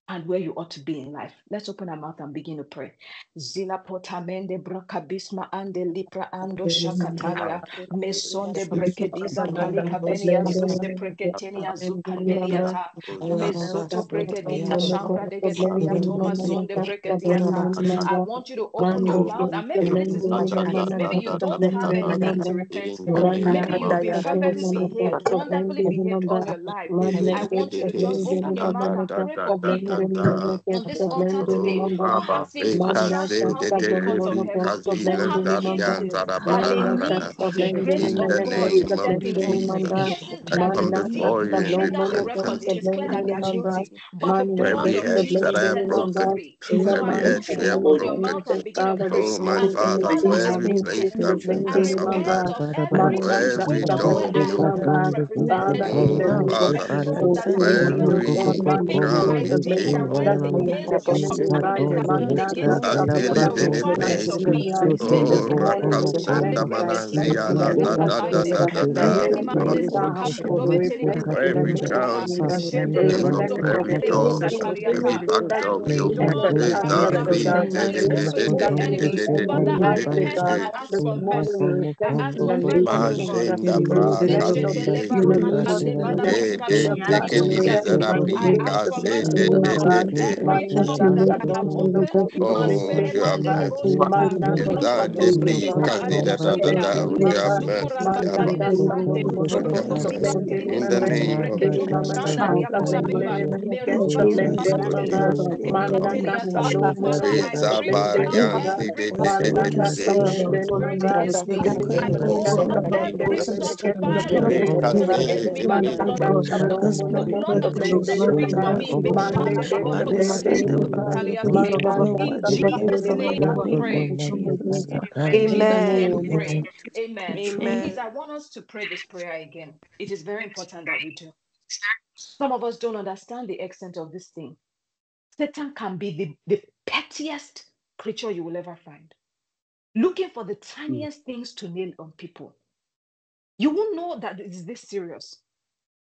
Speaker 1: and where you ought to be in life. Let's open our mouth and begin to pray. Zila potamende brakabisma ande lipra ando shakataria mesonde brekediza palika benia zonde breketenia zukandeliata mesoto brekediza de toma zonde. I want you to open your mouth and maybe this is not your case. Maybe you don't have anything to repent for. Maybe you've been perfectly behaved, wonderfully behaved all your life. I want you to just open your mouth and pray for people on this altar today who have been distracted because of heaven, who have cases that they the grace of God to step into, cases that
Speaker 4: come
Speaker 1: they
Speaker 4: before
Speaker 1: need,
Speaker 4: you in
Speaker 1: even though the
Speaker 4: repentance.
Speaker 1: records it is clear that they are guilty, but the blood
Speaker 4: Every edge that I have broken, every edge we have broken.
Speaker 1: mouth and begin to pray
Speaker 4: Oh, my Father,
Speaker 1: Father,
Speaker 4: for every place that we've
Speaker 1: I
Speaker 4: missed our
Speaker 1: repent
Speaker 4: mark,
Speaker 1: of every
Speaker 4: for every door we
Speaker 1: I have
Speaker 4: opened.
Speaker 1: misrepresented
Speaker 3: Father, in
Speaker 1: you,
Speaker 3: the
Speaker 4: Oh,
Speaker 3: name of
Speaker 1: where
Speaker 4: Father,
Speaker 1: you
Speaker 3: Jesus,
Speaker 1: thought that
Speaker 3: and
Speaker 1: you
Speaker 4: for
Speaker 1: were
Speaker 3: Lord
Speaker 1: able
Speaker 3: God,
Speaker 1: to
Speaker 4: every
Speaker 1: speak
Speaker 3: Mando,
Speaker 1: because
Speaker 4: ground
Speaker 1: I
Speaker 4: we've
Speaker 1: speak
Speaker 3: Shekete,
Speaker 1: the
Speaker 4: gained.
Speaker 1: words
Speaker 3: Manda,
Speaker 1: against you and the
Speaker 3: Shekete,
Speaker 1: statutes
Speaker 3: Manda,
Speaker 1: against you.
Speaker 4: Adele
Speaker 1: Your
Speaker 3: Shekete,
Speaker 4: dele
Speaker 1: word
Speaker 4: be.
Speaker 1: says to me, may the
Speaker 4: Oh,
Speaker 1: silence
Speaker 3: Manda,
Speaker 1: of my
Speaker 4: Rakasunda
Speaker 1: words
Speaker 4: Mananzia
Speaker 1: be
Speaker 4: la da
Speaker 1: kept
Speaker 3: Shekete,
Speaker 4: da da
Speaker 1: by
Speaker 4: da
Speaker 1: them.
Speaker 4: da
Speaker 3: Father,
Speaker 4: da.
Speaker 3: in
Speaker 1: Yeni
Speaker 3: the name
Speaker 4: Lord,
Speaker 3: of
Speaker 1: mandele
Speaker 3: Jesus,
Speaker 1: broka
Speaker 3: we
Speaker 1: polobe tele
Speaker 3: repent
Speaker 4: for
Speaker 3: in the
Speaker 4: every
Speaker 1: ketelele
Speaker 3: name of
Speaker 1: bosa.
Speaker 4: ground
Speaker 3: Jesus.
Speaker 1: Jendele
Speaker 3: In
Speaker 4: of
Speaker 3: the
Speaker 1: broka
Speaker 3: name of
Speaker 4: every
Speaker 1: pandele
Speaker 3: Jesus,
Speaker 4: door,
Speaker 1: bosa
Speaker 3: we
Speaker 4: every
Speaker 3: repent
Speaker 1: taliata.
Speaker 3: in
Speaker 4: act
Speaker 3: the
Speaker 4: of
Speaker 3: name of
Speaker 1: Every
Speaker 4: guilt.
Speaker 3: Jesus.
Speaker 1: door that
Speaker 3: Father,
Speaker 1: you
Speaker 3: let
Speaker 1: have
Speaker 3: the
Speaker 4: Ezali
Speaker 1: shut
Speaker 3: darkness
Speaker 4: dede
Speaker 1: against
Speaker 3: be
Speaker 1: me
Speaker 4: dede
Speaker 1: from the
Speaker 3: scattered
Speaker 4: dede
Speaker 1: enemy,
Speaker 3: before
Speaker 4: dede
Speaker 3: you,
Speaker 1: Father,
Speaker 4: dede
Speaker 1: I
Speaker 3: mighty
Speaker 1: repent
Speaker 3: God.
Speaker 1: and
Speaker 4: dede
Speaker 1: I ask
Speaker 3: This
Speaker 1: for
Speaker 3: morning
Speaker 1: mercy.
Speaker 3: we
Speaker 1: I
Speaker 3: repent
Speaker 1: ask
Speaker 3: in
Speaker 1: for
Speaker 3: the name
Speaker 1: mercy,
Speaker 3: of
Speaker 1: oh God.
Speaker 3: Jesus.
Speaker 4: Majenda
Speaker 3: We
Speaker 4: braka
Speaker 3: repent of
Speaker 1: Zejende
Speaker 3: the
Speaker 4: sute.
Speaker 1: lebra
Speaker 3: feeling, oh God.
Speaker 1: katale
Speaker 3: We
Speaker 1: bada
Speaker 3: repent
Speaker 4: E de de
Speaker 3: past. We
Speaker 4: kendili
Speaker 1: benianda
Speaker 3: repent in the
Speaker 1: I
Speaker 4: zarabi
Speaker 3: name of
Speaker 1: ask
Speaker 3: the
Speaker 1: for
Speaker 4: kase
Speaker 3: past,
Speaker 4: de
Speaker 1: mercy,
Speaker 3: oh
Speaker 1: oh
Speaker 4: de
Speaker 3: my
Speaker 1: God.
Speaker 4: de
Speaker 3: God.
Speaker 4: de.
Speaker 1: Every
Speaker 3: Manda
Speaker 1: tongue that I
Speaker 3: Shekete,
Speaker 1: have
Speaker 3: Manda
Speaker 1: opened,
Speaker 4: Oh,
Speaker 3: Shekete,
Speaker 4: have mercy. da da da mercy, In the name of
Speaker 3: Manda.
Speaker 4: Jesus.
Speaker 1: Jesus. In name Jesus'
Speaker 2: Amen.
Speaker 1: Amen. Please,
Speaker 2: Amen.
Speaker 1: I want us to pray this prayer again. It is very important that we do. Some of us don't understand the extent of this thing. Satan can be the, the pettiest creature you will ever find, looking for the tiniest things to nail on people. You won't know that it is this serious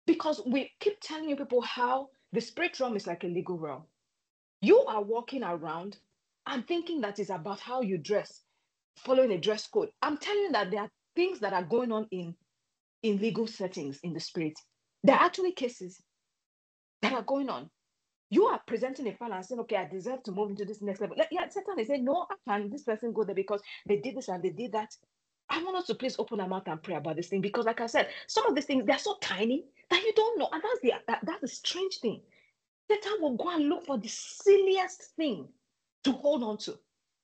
Speaker 1: because we keep telling you people how the spirit realm is like a legal realm. You are walking around and thinking that is about how you dress, following a dress code. I'm telling you that there are things that are going on in, in legal settings in the spirit. There are actually cases that are going on. You are presenting a file and saying, okay, I deserve to move into this next level. Like, Yeah, Satan is saying, no, I can't." this person go there because they did this and they did that? I want us to please open our mouth and pray about this thing because, like I said, some of these things they're so tiny that you don't know, and that's the that, that's the strange thing. Satan will go and look for the silliest thing to hold on to,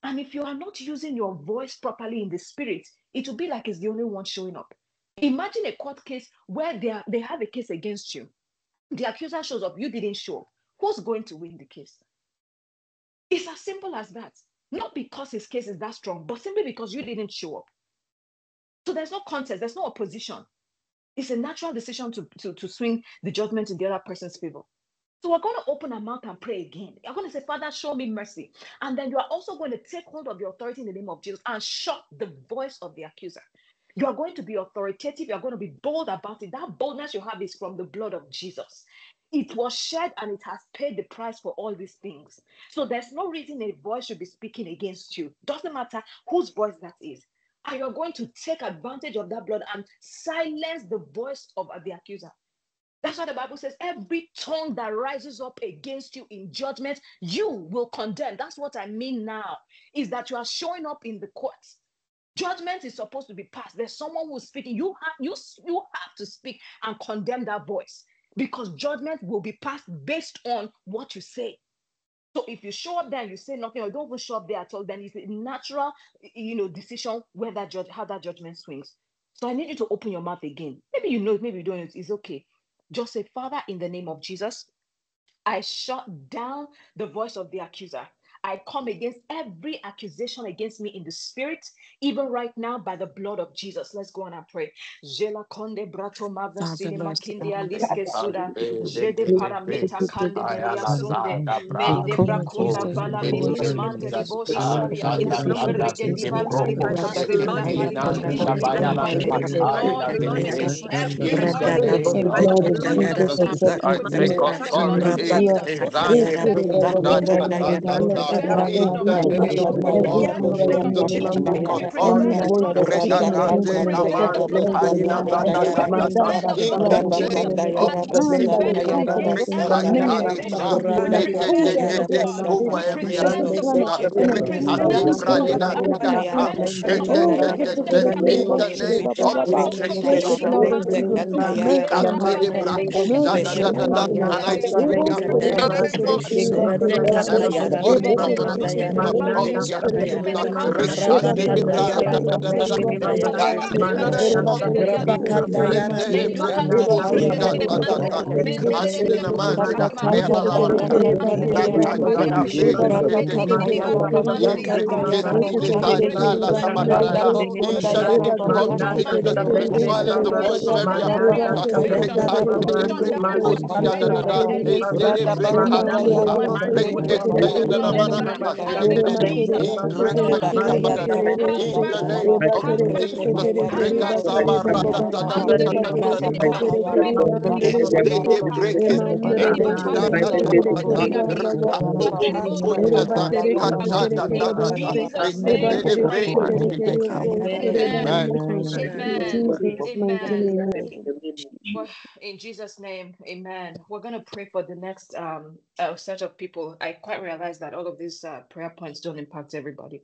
Speaker 1: and if you are not using your voice properly in the spirit, it will be like it's the only one showing up. Imagine a court case where they are, they have a case against you. The accuser shows up, you didn't show up. Who's going to win the case? It's as simple as that. Not because his case is that strong, but simply because you didn't show up. So there's no contest, there's no opposition. It's a natural decision to, to, to swing the judgment in the other person's favor. So we're going to open our mouth and pray again. You're going to say, Father, show me mercy. And then you are also going to take hold of your authority in the name of Jesus and shut the voice of the accuser. You are going to be authoritative. You are going to be bold about it. That boldness you have is from the blood of Jesus. It was shed and it has paid the price for all these things. So there's no reason a voice should be speaking against you. Doesn't matter whose voice that is. And you're going to take advantage of that blood and silence the voice of the accuser. That's why the Bible says every tongue that rises up against you in judgment, you will condemn. That's what I mean now, is that you are showing up in the courts. Judgment is supposed to be passed. There's someone who's speaking. You have you, you have to speak and condemn that voice because judgment will be passed based on what you say. So if you show up there and you say nothing or don't even show up there at all, then it's a natural, you know, decision where that judge how that judgment swings. So I need you to open your mouth again. Maybe you know, it, maybe you don't. It's okay. Just say, Father, in the name of Jesus, I shut down the voice of the accuser. I come against every accusation against me in the spirit, even right now by the blood of Jesus. Let's go on and pray. Jela konde brato mavasile makinde aliske suda. Jede paramita kande melia sunde. Mende brakunda vala minime mande libo sharia. Umberege di valhali bakande valhali kalibisha di valhali. Lord, we come against every
Speaker 4: In the
Speaker 1: word
Speaker 4: name
Speaker 1: by the
Speaker 4: of
Speaker 1: blood of
Speaker 4: Jesus,
Speaker 1: Jesus.
Speaker 4: I take authority. Zani Mukunda Nikatata. In the name of Jesus, we take authority. Regadante Namande Haina Zatakatata. In the name of the in the name of Jesus. Every word that gonna speak of the accuser. Reshadele bra in the name of Jesus. Name.
Speaker 1: Amen. In Jesus' name. We're going to pray for the next um, uh, set of people. I quite realize that all of these uh, prayer points don't impact everybody.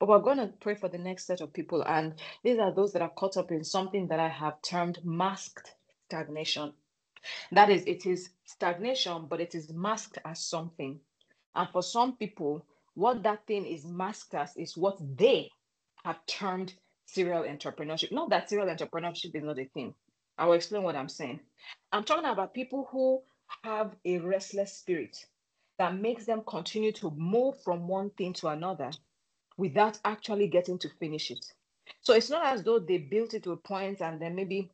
Speaker 1: But we're going to pray for the next set of people. And these are those that are caught up in something that I have termed masked stagnation. That is, it is stagnation, but it is masked as something. And for some people, what that thing is masked as is what they have termed serial entrepreneurship. Not that serial entrepreneurship is not a thing. I will explain what I'm saying. I'm talking about people who have a restless spirit that makes them continue to move from one thing to another without actually getting to finish it. So it's not as though they built it to a point and then maybe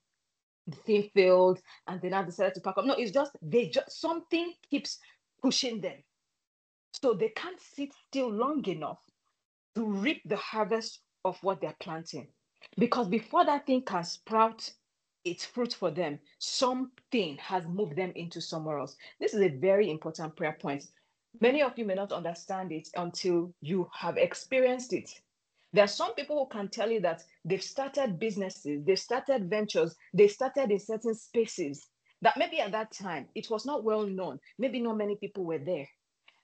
Speaker 1: the thing failed and they now decided to pack up. No, it's just they just something keeps pushing them. So they can't sit still long enough to reap the harvest of what they're planting. Because before that thing can sprout its fruit for them, something has moved them into somewhere else. This is a very important prayer point. Many of you may not understand it until you have experienced it. There are some people who can tell you that they've started businesses, they've started ventures, they started in certain spaces that maybe at that time it was not well known, maybe not many people were there.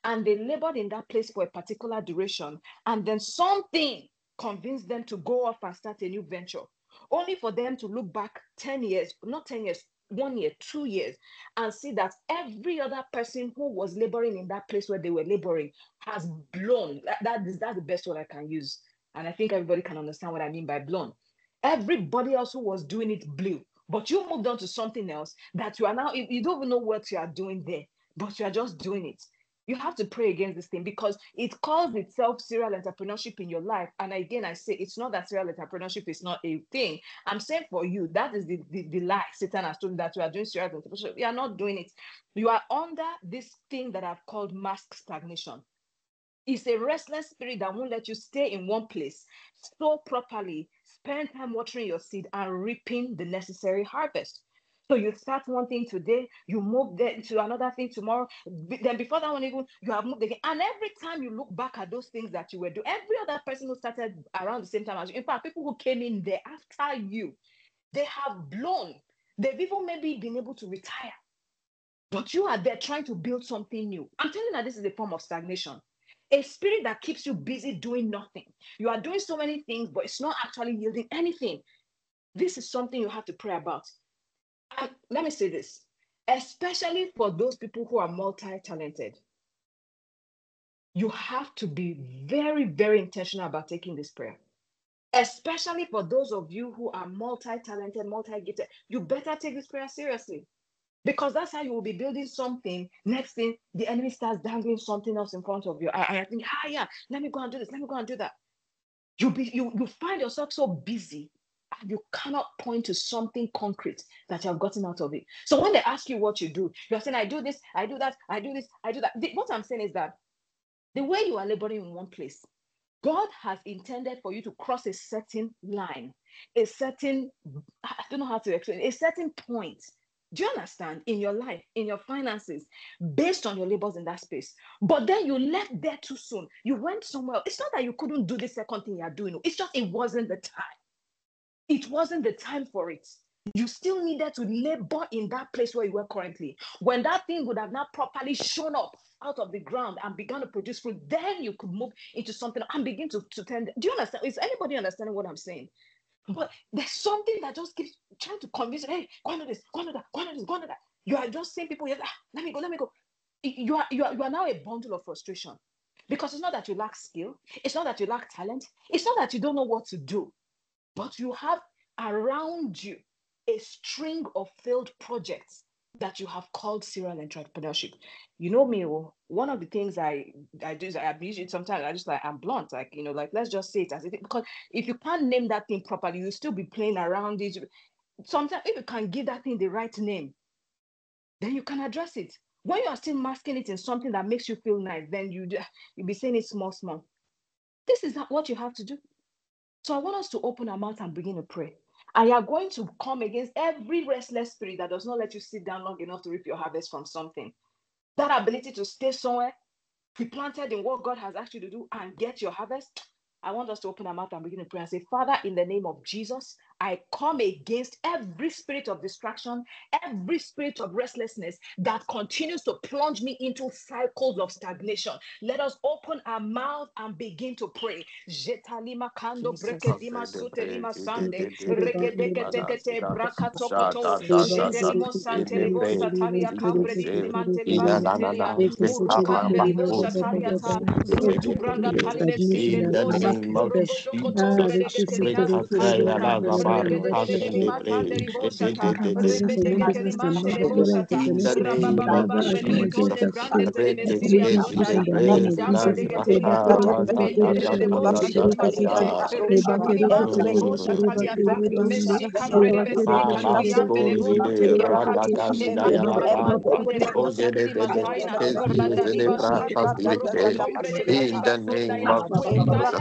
Speaker 1: And they labored in that place for a particular duration, and then something convinced them to go off and start a new venture, only for them to look back 10 years, not 10 years, one year, two years, and see that every other person who was laboring in that place where they were laboring has blown. That, is that's the best word I can use. And I think everybody can understand what I mean by blown. Everybody else who was doing it blew, but you moved on to something else that you are now, you don't even know what you are doing there, but you are just doing it. You have to pray against this thing because it calls itself serial entrepreneurship in your life. And again, I say it's not that serial entrepreneurship is not a thing. I'm saying for you, that is the, the, the lie Satan has told you that you are doing serial entrepreneurship. You are not doing it. You are under this thing that I've called mask stagnation. It's a restless spirit that won't let you stay in one place, sow properly, spend time watering your seed and reaping the necessary harvest. So you start one thing today, you move there to another thing tomorrow. Then before that one even you have moved again. And every time you look back at those things that you were doing, every other person who started around the same time as you, in fact, people who came in there after you, they have blown. They've even maybe been able to retire. But you are there trying to build something new. I'm telling you that this is a form of stagnation. A spirit that keeps you busy doing nothing. You are doing so many things, but it's not actually yielding anything. This is something you have to pray about. And let me say this, especially for those people who are multi talented. you have to be very, very intentional about taking this prayer. Especially for those of you who are multi-talented, multi-gifted, you better take this prayer seriously. Because that's how you will be building something. Next thing, the enemy starts dangling something else in front of you. I, I think, ah, yeah, let me go and do this. Let me go and do that. You be you you find yourself so busy you cannot point to something concrete that you have gotten out of it. So when they ask you what you do, you're saying, I do this, I do that, I do this, I do that. The- what I'm saying is that the way you are laboring in one place, God has intended for you to cross a certain line, a certain, I don't know how to explain, a certain point. Do you understand? In your life, in your finances, based on your labors in that space. But then you left there too soon. You went somewhere. It's not that you couldn't do the second thing you are doing. It's just it wasn't the time. It wasn't the time for it. You still needed to labor in that place where you were currently. When that thing would have not properly shown up out of the ground and began to produce fruit, then you could move into something and begin to, to tend. Do you understand? Is anybody understanding what I'm saying? But there's something that just keeps trying to convince you, hey, go on to this, go on to that, go on to this, go on to that. You are just seeing people, ah, let me go, let me go. You are, you, are, you are now a bundle of frustration because it's not that you lack skill, it's not that you lack talent, it's not that you don't know what to do, but you have around you a string of failed projects that you have called serial entrepreneurship. You know me, oh, one of the things I I do is I abuse it sometimes. I just like I'm blunt, like you know, like let's just say it as it is. Because if you can't name that thing properly, you'll still be playing around it. Sometimes if you can give that thing the right name, then you can address it. When you are still masking it in something that makes you feel nice, then you you'll be saying it small, small. This is not what you have to do. So I want us to open our mouth and begin to pray. And you are going to come against every restless spirit that does not let you sit down long enough to reap your harvest from something. That ability to stay somewhere, be planted in what God has asked you to do and get your harvest. I want us to open our mouth and begin to pray and say, Father, in the name of Jesus, I come against every spirit of distraction, every spirit of restlessness that continues to plunge me into cycles of stagnation. Let us open our mouth and begin to pray. Father, positively.
Speaker 4: In the name of Jesus.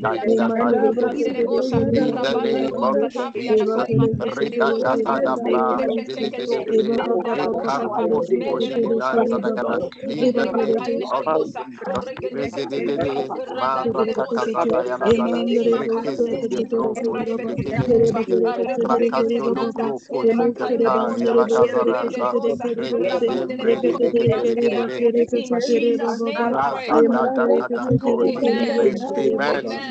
Speaker 1: Amen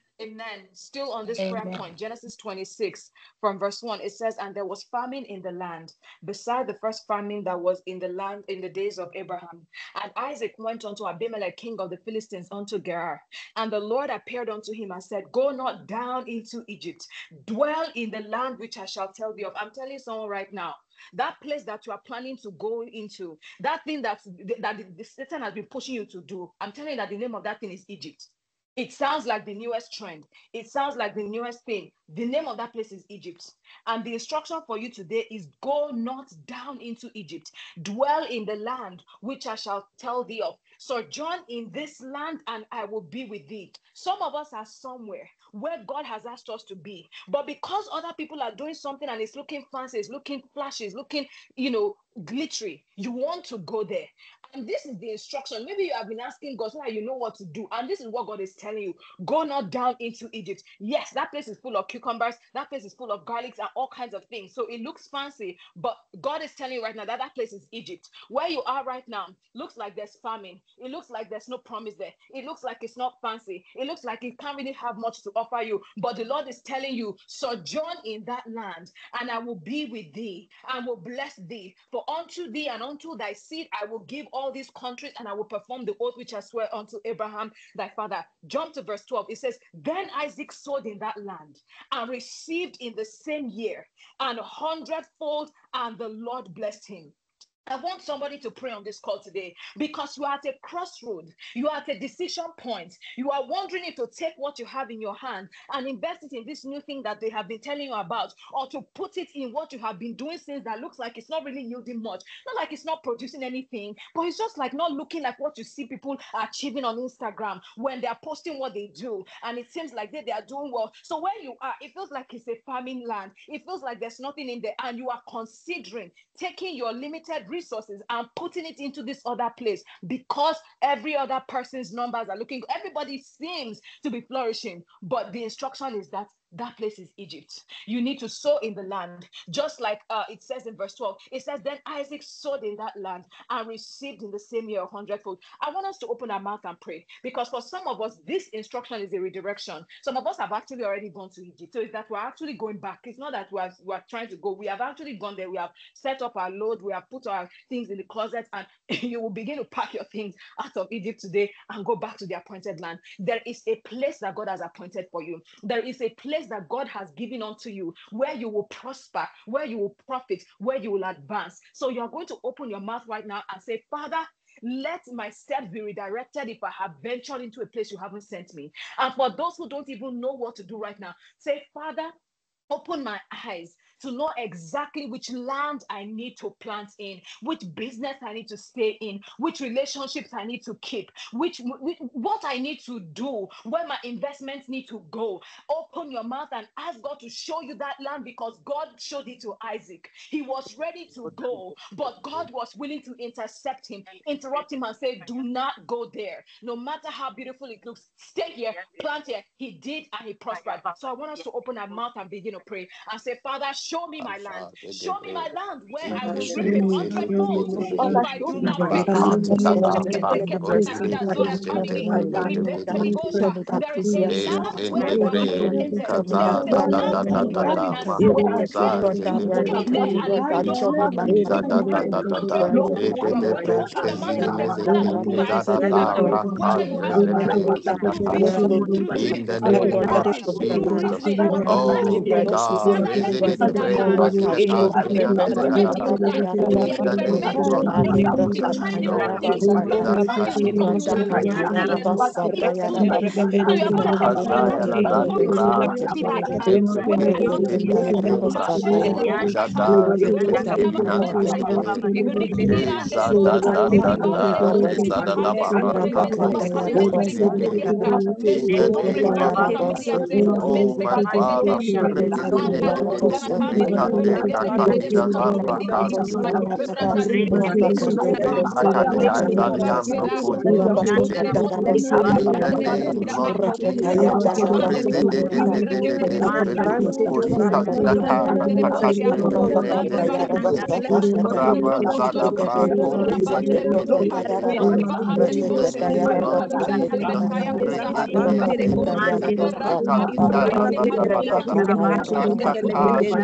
Speaker 3: Amen.
Speaker 1: Amen.
Speaker 2: Amen.
Speaker 1: Amen.
Speaker 2: Amen.
Speaker 1: Amen. Still on this prayer point, Genesis 26 from verse 1, it says, And there was famine in the land, beside the first famine that was in the land in the days of Abraham. And Isaac went unto Abimelech, king of the Philistines, unto Gerar. And the Lord appeared unto him and said, Go not down into Egypt, dwell in the land which I shall tell thee of. I'm telling someone right now, that place that you are planning to go into, that thing that's, that the, the Satan has been pushing you to do, I'm telling you that the name of that thing is Egypt. It sounds like the newest trend. It sounds like the newest thing. The name of that place is Egypt. And the instruction for you today is go not down into Egypt. Dwell in the land which I shall tell thee of. Sojourn in this land and I will be with thee. Some of us are somewhere where God has asked us to be. But because other people are doing something and it's looking fancy, it's looking flashy, it's looking, you know, glittery, you want to go there. And this is the instruction. Maybe you have been asking God so that you know what to do. And this is what God is telling you go not down into Egypt. Yes, that place is full of cucumbers, that place is full of garlics and all kinds of things. So it looks fancy, but God is telling you right now that that place is Egypt. Where you are right now looks like there's famine. It looks like there's no promise there. It looks like it's not fancy. It looks like it can't really have much to offer you. But the Lord is telling you, sojourn in that land, and I will be with thee and will bless thee. For unto thee and unto thy seed I will give all these countries, and I will perform the oath which I swear unto Abraham thy father. Jump to verse 12. It says, Then Isaac sowed in that land and received in the same year an hundredfold, and the Lord blessed him. I want somebody to pray on this call today because you are at a crossroad. You are at a decision point. You are wondering if to take what you have in your hand and invest it in this new thing that they have been telling you about, or to put it in what you have been doing since that looks like it's not really yielding much. Not like it's not producing anything, but it's just like not looking like what you see people achieving on Instagram when they are posting what they do. And it seems like they, they are doing well. So where you are, it feels like it's a farming land. It feels like there's nothing in there. And you are considering taking your limited resources and putting it into this other place because every other person's numbers are looking everybody seems to be flourishing but the instruction is that that place is Egypt. You need to sow in the land, just like uh, it says in verse 12. It says, Then Isaac sowed in that land and received in the same year a hundredfold. I want us to open our mouth and pray because for some of us, this instruction is a redirection. Some of us have actually already gone to Egypt. So it's that we're actually going back. It's not that we're, we're trying to go. We have actually gone there. We have set up our load. We have put our things in the closet, and you will begin to pack your things out of Egypt today and go back to the appointed land. There is a place that God has appointed for you. There is a place that God has given unto you where you will prosper, where you will profit, where you will advance. So you're going to open your mouth right now and say, Father, let my steps be redirected if I have ventured into a place you haven't sent me. And for those who don't even know what to do right now, say, Father, open my eyes to know exactly which land I need to plant in, which business I need to stay in, which relationships I need to keep, which, which what I need to do, where my investments need to go. Open your mouth and ask God to show you that land because God showed it to Isaac. He was ready to go, but God was willing to intercept him, interrupt him, and say, Do not go there. No matter how beautiful it looks, stay here, plant here. He did and he prospered. So I want us to open our mouth and begin to pray and say, Father, show me my land. Show me my land where I will reap a hundredfold if I do not repent. There is a land where I will not be repented. There is a land where I will not be
Speaker 4: in the name of Jesus. Oh God, visit it, pray, Basilica, in the name of Jesus. Show me that I Azaya la dandura, Shada, Eza da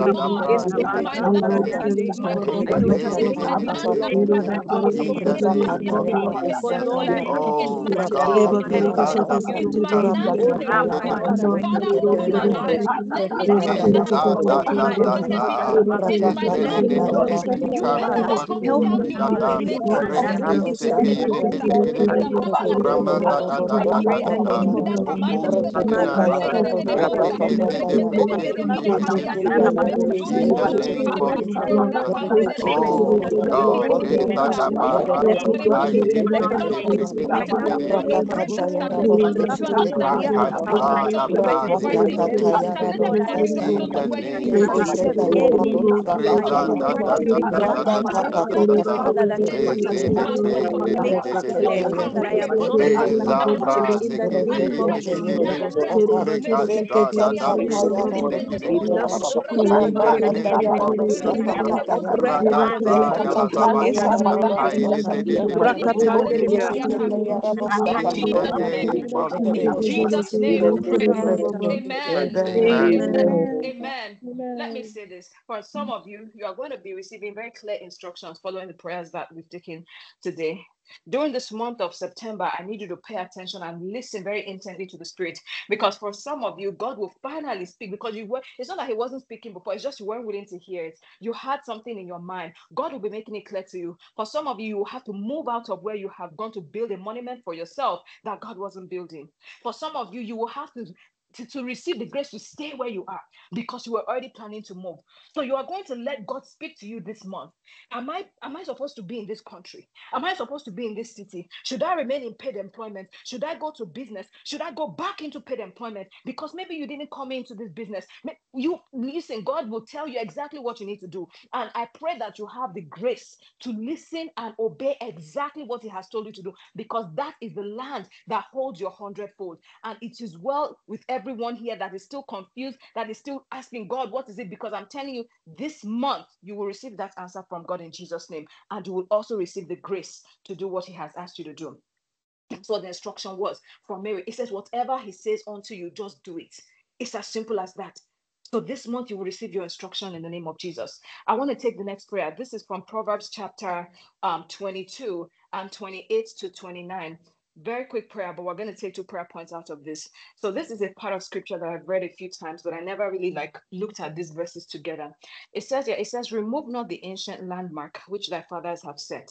Speaker 4: da da da, Eza da da in the name of Jesus. Oh my Father,
Speaker 1: In Jesus' name, we pray. Amen.
Speaker 4: Amen.
Speaker 1: Amen. Let me say this. For some of you, you are going to be receiving very clear instructions following the prayers that we've taken today. During this month of September, I need you to pay attention and listen very intently to the Spirit. Because for some of you, God will finally speak because you were, it's not that He wasn't speaking before, it's just you weren't willing to hear it. You had something in your mind. God will be making it clear to you. For some of you, you will have to move out of where you have gone to build a monument for yourself that God wasn't building. For some of you, you will have to to, to receive the grace to stay where you are because you were already planning to move. So you are going to let God speak to you this month. Am I am I supposed to be in this country? Am I supposed to be in this city? Should I remain in paid employment? Should I go to business? Should I go back into paid employment? Because maybe you didn't come into this business. You listen, God will tell you exactly what you need to do. And I pray that you have the grace to listen and obey exactly what He has told you to do, because that is the land that holds your hundredfold. And it is well with everyone here that is still confused, that is still asking God, what is it? Because I'm telling you, this month you will receive that answer from God in Jesus' name, and you will also receive the grace to do what He has asked you to do. That's what the instruction was from Mary. It says, whatever He says unto you, just do it. It's as simple as that. So this month you will receive your instruction in the name of Jesus. I want to take the next prayer. This is from Proverbs chapter um, 22 and 28 to 29 very quick prayer, but we're going to take two prayer points out of this. So this is a part of scripture that I've read a few times, but I never really like looked at these verses together. It says here, it says, remove not the ancient landmark which thy fathers have set.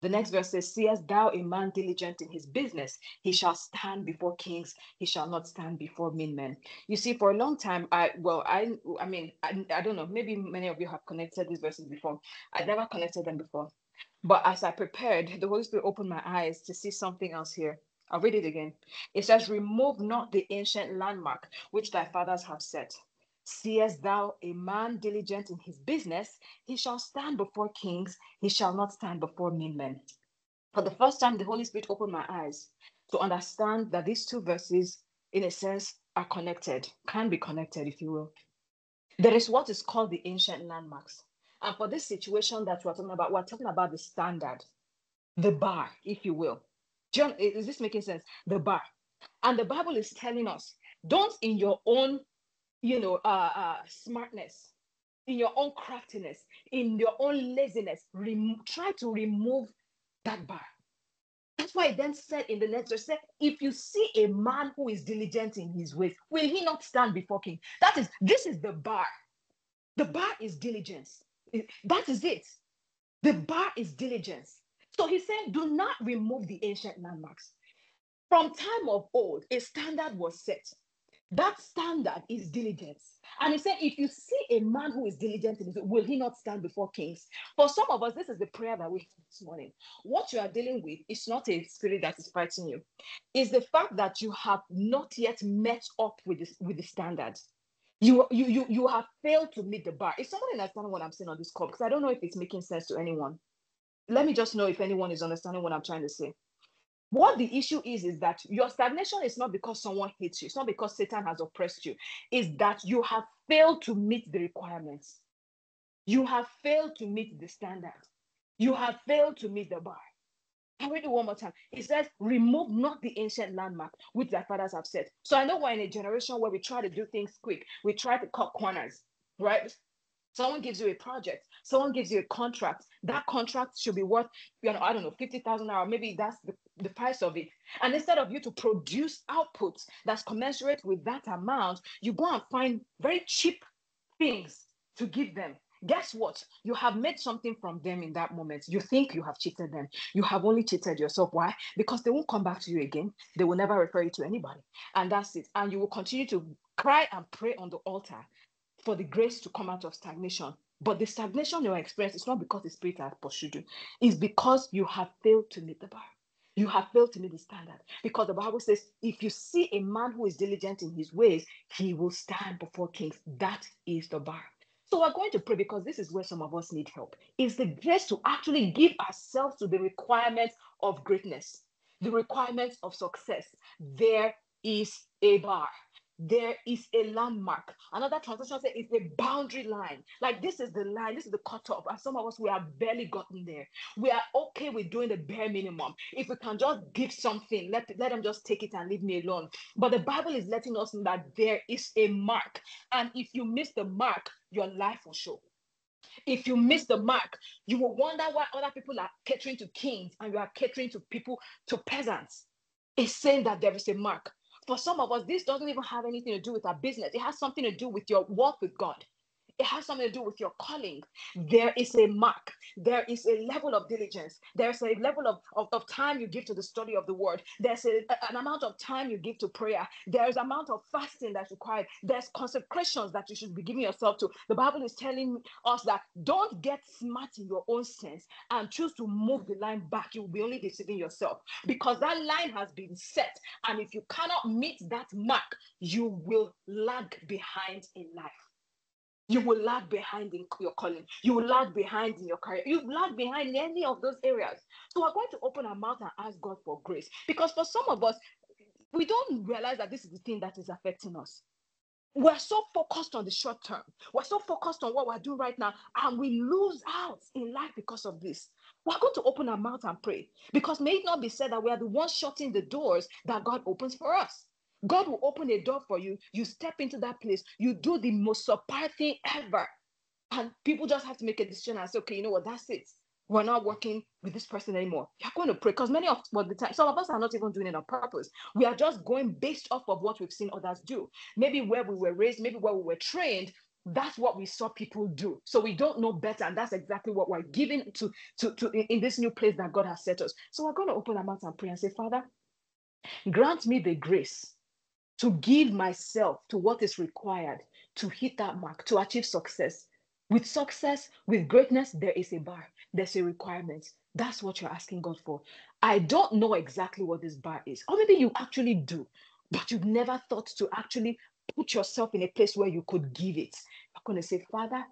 Speaker 1: The next verse says, Seest thou a man diligent in his business? He shall stand before kings. He shall not stand before mean men. You see, for a long time, I well, I I mean, I, I don't know. Maybe many of you have connected these verses before. I never connected them before. But as I prepared, the Holy Spirit opened my eyes to see something else here. I'll read it again. It says, Remove not the ancient landmark which thy fathers have set. Seest thou a man diligent in his business? He shall stand before kings, he shall not stand before mean men. For the first time, the Holy Spirit opened my eyes to understand that these two verses, in a sense, are connected, can be connected, if you will. There is what is called the ancient landmarks. And for this situation that we're talking about, we're talking about the standard, the bar, if you will. John, is this making sense? The bar. And the Bible is telling us, don't in your own, you know, uh, uh, smartness, in your own craftiness, in your own laziness, rem- try to remove that bar. That's why it then said in the next verse, said, if you see a man who is diligent in his ways, will he not stand before king? That is, this is the bar. The bar is diligence. That is it. The bar is diligence. So he said, do not remove the ancient landmarks. From time of old, a standard was set. That standard is diligence. And he said, if you see a man who is diligent, will he not stand before kings? For some of us, this is the prayer that we have this morning. What you are dealing with is not a spirit that is fighting you. It's the fact that you have not yet met up with, this, with the standard. You, you, you, you have failed to meet the bar. If someone understands what I'm saying on this call? Because I don't know if it's making sense to anyone. Let me just know if anyone is understanding what I'm trying to say. What the issue is, is that your stagnation is not because someone hates you, it's not because Satan has oppressed you, is that you have failed to meet the requirements. You have failed to meet the standard. You have failed to meet the bar. I read it one more time. It says, remove not the ancient landmark which thy fathers have set. So I know we're in a generation where we try to do things quick. We try to cut corners, right? Someone gives you a project, someone gives you a contract. That contract should be worth, you know, I don't know, 50,000 hours. Maybe that's the, the price of it. And instead of you to produce outputs that's commensurate with that amount, you go and find very cheap things to give them. Guess what? You have made something from them in that moment. You think you have cheated them. You have only cheated yourself. Why? Because they won't come back to you again. They will never refer you to anybody. And that's it. And you will continue to cry and pray on the altar for the grace to come out of stagnation. But the stagnation you experience is not because the Spirit has pursued you, it's because you have failed to meet the bar. You have failed to meet the standard. Because the Bible says, if you see a man who is diligent in his ways, he will stand before kings. That is the bar. So we're going to pray because this is where some of us need help. Is the grace to actually give ourselves to the requirements of greatness, the requirements of success. There is a bar there is a landmark. Another translation says it's a boundary line. Like this is the line, this is the cutoff. And some of us, we have barely gotten there. We are okay with doing the bare minimum. If we can just give something, let, let them just take it and leave me alone. But the Bible is letting us know that there is a mark. And if you miss the mark, your life will show. If you miss the mark, you will wonder why other people are catering to kings and you are catering to people, to peasants. It's saying that there is a mark for some of us, this doesn't even have anything to do with our business. It has something to do with your walk with God. It has something to do with your calling. There is a mark. There is a level of diligence. There's a level of, of, of time you give to the study of the word. There's a, an amount of time you give to prayer. There's amount of fasting that's required. There's consecrations that you should be giving yourself to. The Bible is telling us that don't get smart in your own sense and choose to move the line back. You will be only deceiving yourself because that line has been set. And if you cannot meet that mark, you will lag behind in life you will lag behind in your calling. You will lag behind in your career. You lag behind in any of those areas. So we're going to open our mouth and ask God for grace. Because for some of us, we don't realize that this is the thing that is affecting us. We're so focused on the short term. We're so focused on what we're doing right now, and we lose out in life because of this. We're going to open our mouth and pray because may it not be said that we are the ones shutting the doors that God opens for us. God will open a door for you. You step into that place. You do the most super thing ever. And people just have to make a decision and say, okay, you know what, that's it. We're not working with this person anymore. You're going to pray because many of well, the time, some of us are not even doing it on purpose. We are just going based off of what we've seen others do. Maybe where we were raised, maybe where we were trained, that's what we saw people do. So we don't know better, and that's exactly what we're giving to, to, to in this new place that God has set us. So we're going to open our mouth and pray and say, Father, grant me the grace to give myself to what is required to hit that mark, to achieve success. With success, with greatness, there is a bar, there's a requirement. That's what you're asking God for. I don't know exactly what this bar is, or maybe you actually do, but you've never thought to actually put yourself in a place where you could give it. You're going to say, Father,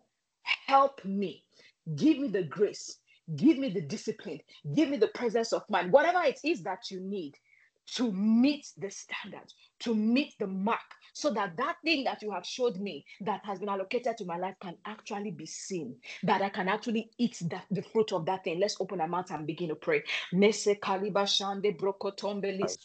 Speaker 1: help me, give me the grace, give me the discipline, give me the presence of mind, whatever it is that you need to meet the standard, to meet the mark, so that that thing that you have showed me that has been allocated to my life can actually be seen, that I can actually eat that the fruit of that thing. Let's open our mouth and begin to pray. Mese kaliba shande brokotombe lis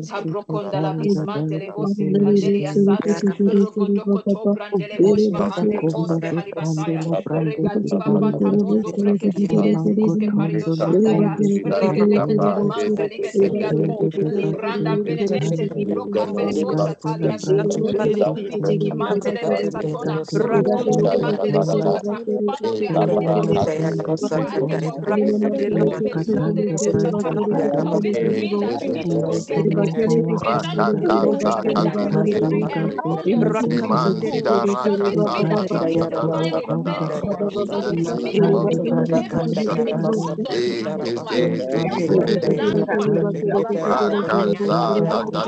Speaker 1: sabrokonda la bismantele bosi kandeli asata rokodoko to brandele bosh mahande oske halibasaya regadiba patamondo breketi besi diske parido shandaya regedeke telmanse ligete biato libranda benemente libroka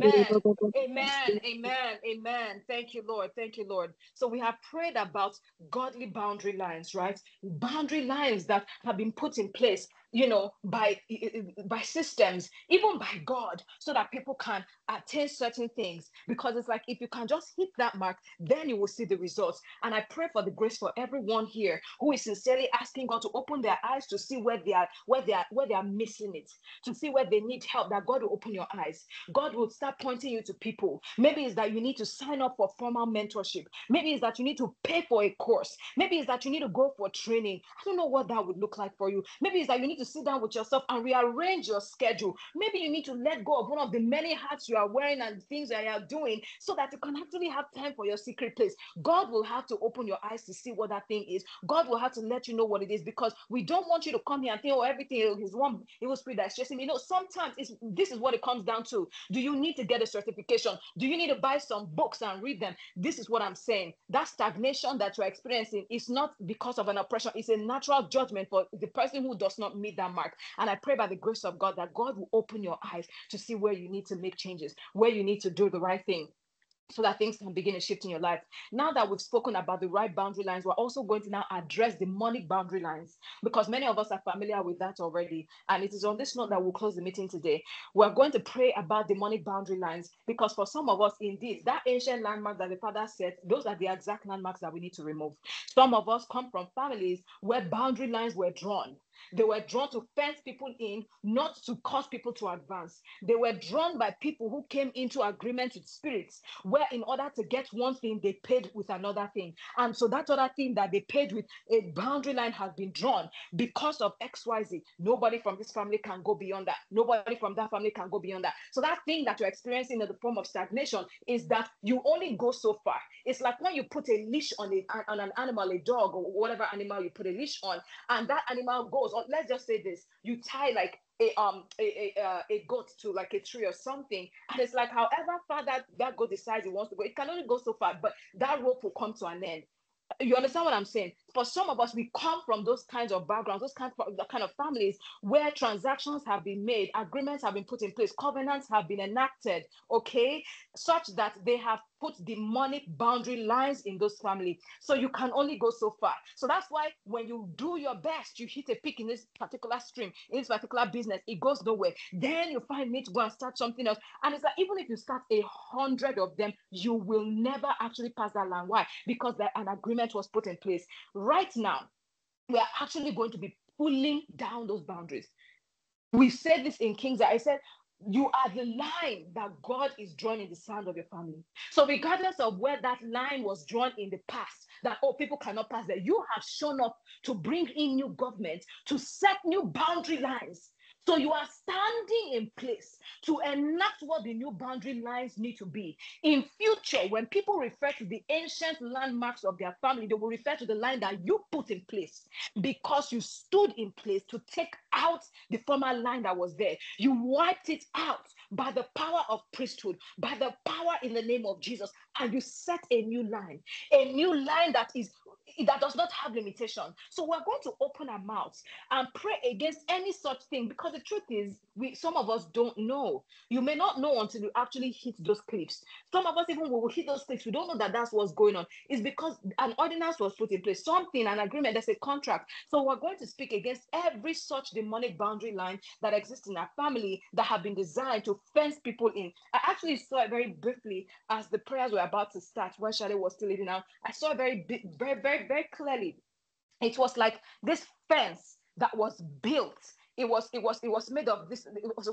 Speaker 2: Amen.
Speaker 1: Amen. Amen. Amen. Thank you, Lord. Thank you, Lord. So we have prayed about godly boundary lines, right? Boundary lines that have been put in place you know by by systems even by god so that people can attain certain things. Because it's like if you can just hit that mark then you will see the results. And i pray for the grace for everyone here who is sincerely asking god to open their eyes to see where they are where they are where they are missing it to see where they need help that god will open your eyes. God will start pointing you to people. Maybe it's that you need to sign up for formal mentorship. Maybe it's that you need to pay for a course. Maybe it's that you need to go for training. I don't know what that would look like for you. Maybe it's that you need to sit down with yourself and rearrange your schedule. Maybe you need to let go of one of the many hats you are wearing and things that you are doing so that you can actually have time for your secret place. God will have to open your eyes to see what that thing is. God will have to let you know what it is because we don't want you to come here and think, oh, everything is one evil spirit that's stressing me. You know, sometimes it's, this is what it comes down to. Do you need to get a certification? Do you need to buy some books and read them? This is what I'm saying. That stagnation that you're experiencing is not because of an oppression, it's a natural judgment for the person who does not meet that mark. And I pray by the grace of God that God will open your eyes to see where you need to make changes, where you need to do the right thing so that things can begin to shift in your life. Now that we've spoken about the right boundary lines, we're also going to now address demonic boundary lines because many of us are familiar with that already. And it is on this note that we'll close the meeting today. We're going to pray about demonic boundary lines because for some of us, indeed, that ancient landmark that the father said, those are the exact landmarks that we need to remove. Some of us come from families where boundary lines were drawn. They were drawn to fence people in, not to cause people to advance. They were drawn by people who came into agreement with spirits, where in order to get one thing, they paid with another thing. And so that other thing that they paid with, a boundary line has been drawn because of XYZ. Nobody from this family can go beyond that. Nobody from that family can go beyond that. So that thing that you're experiencing in the form of stagnation is that you only go so far. It's like when you put a leash on, a, on an animal, a dog, or whatever animal you put a leash on, and that animal goes, let's just say this, you tie like a um a a, uh, a goat to like a tree or something, and it's like however far that that goat decides it wants to go, it can only go so far, but that rope will come to an end. You understand what I'm saying? For some of us, we come from those kinds of backgrounds, those kinds of, kind of families where transactions have been made, agreements have been put in place, covenants have been enacted, okay, such that they have put demonic boundary lines in those families. So you can only go so far. So that's why when you do your best, you hit a peak in this particular stream, in this particular business, it goes nowhere. Then you find need to go and start something else. And it's like even if you start a hundred of them, you will never actually pass that line. Why? Because an agreement was put in place. Right now, we are actually going to be pulling down those boundaries. We said this in Kings. I said, you are the line that God is drawing in the sand of your family. So, regardless of where that line was drawn in the past, that oh, people cannot pass there, you have shown up to bring in new government, to set new boundary lines So you are standing in place to enact what the new boundary lines need to be. In future, when people refer to the ancient landmarks of their family, they will refer to the line that you put in place because you stood in place to take out the former line that was there. You wiped it out by the power of priesthood, by the power in the name of Jesus, and you set a new line, a new line that is that does not have limitation. So we're going to open our mouths and pray against any such thing because the truth is, we some of us don't know. You may not know until you actually hit those cliffs. Some of us even will hit those cliffs. We don't know that that's what's going on. It's because an ordinance was put in place, something, an agreement, there's a contract. So we're going to speak against every such demonic boundary line that exists in our family that have been designed to fence people in. I actually saw it very briefly as the prayers were about to start, where Shade was still leading out. I saw it very, very, very, very clearly. It was like this fence that was built. It was, it was, it was made of this. It was,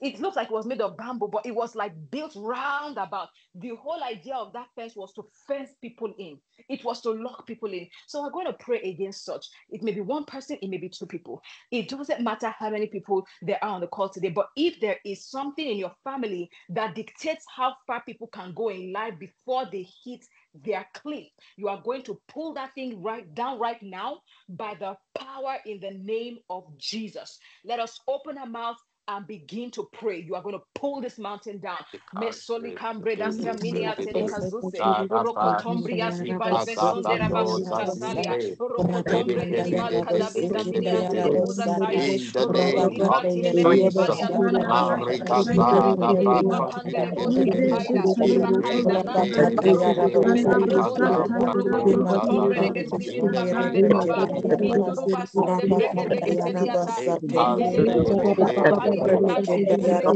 Speaker 1: it looks like it was made of bamboo, but it was like built round about. The whole idea of that fence was to fence people in, it was to lock people in. So we're going to pray against such. It may be one person, it may be two people. It doesn't matter how many people there are on the call today, but if there is something in your family that dictates how far people can go in life before they hit their cliff, you are going to pull that thing right down right now by the power in the name of Jesus. Let us open our mouth and begin to pray. You are going to pull this mountain down. Mesoli cambreda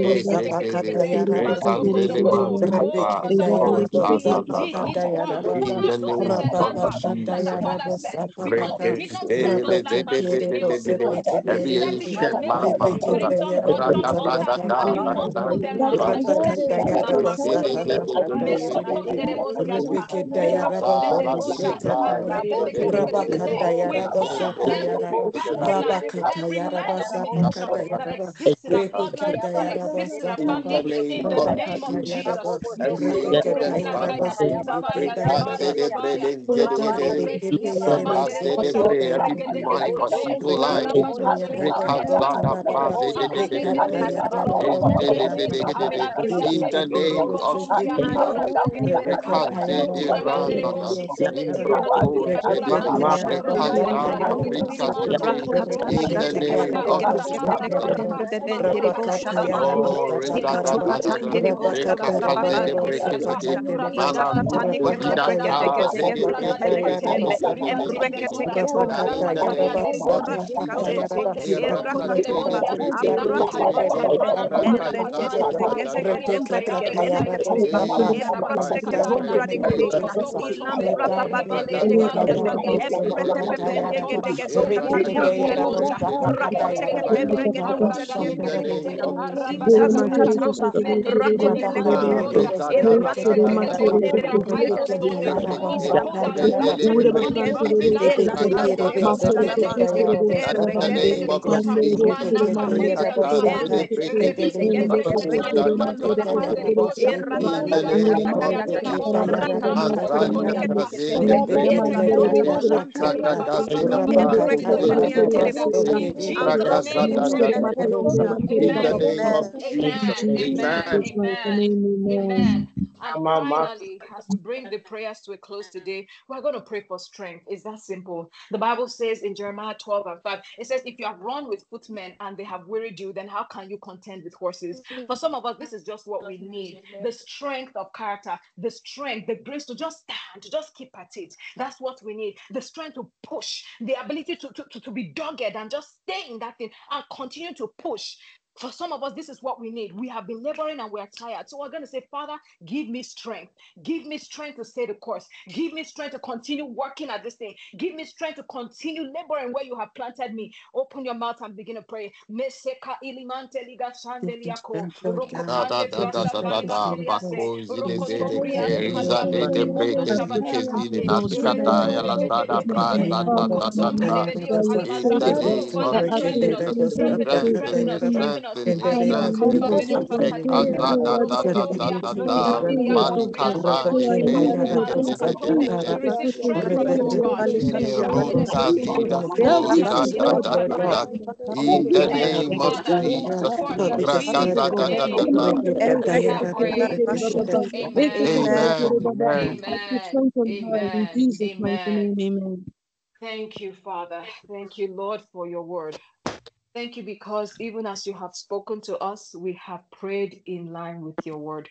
Speaker 1: saminia tenekazuse. Rokotombria skibal besondera basuta salia. Rokotombre de limal kadabi zaminia tenekuza saya.
Speaker 4: In the name of Jesus, Marika Sada Bakashike Debede, Ibreda Ke Debede, Rakata Bakuta Dada, in the name of Jesus. Every in the name of Jesus, Rikaze de Brandada, Imbrato Shede, Rikazada Rikazede, in the name of Jesus. Amen.
Speaker 1: Amen. And finally, as we bring the prayers to a close today, we're going to pray for strength. It's that simple. The Bible says in Jeremiah 12 and 5, it says, If you have run with footmen and they have wearied you, then how can you contend with horses? For some of us, this is just what we need the strength of character, the strength, the grace to just stand, to just keep at it. That's what we need. The strength to push, the ability to, to, to, to be dogged and just stay in that thing and continue to push For some of us, this is what we need. We have been laboring and we're tired. So we're going to say, Father, give me strength. Give me strength to stay the course. Give me strength to continue working at this thing. Give me strength to continue laboring where you have planted me. Open your mouth and begin to pray. Amen.
Speaker 5: Amen.
Speaker 1: Thank you, Father. Thank you, Lord, for your word. Thank you because even as you have spoken to us, we have prayed in line with your word.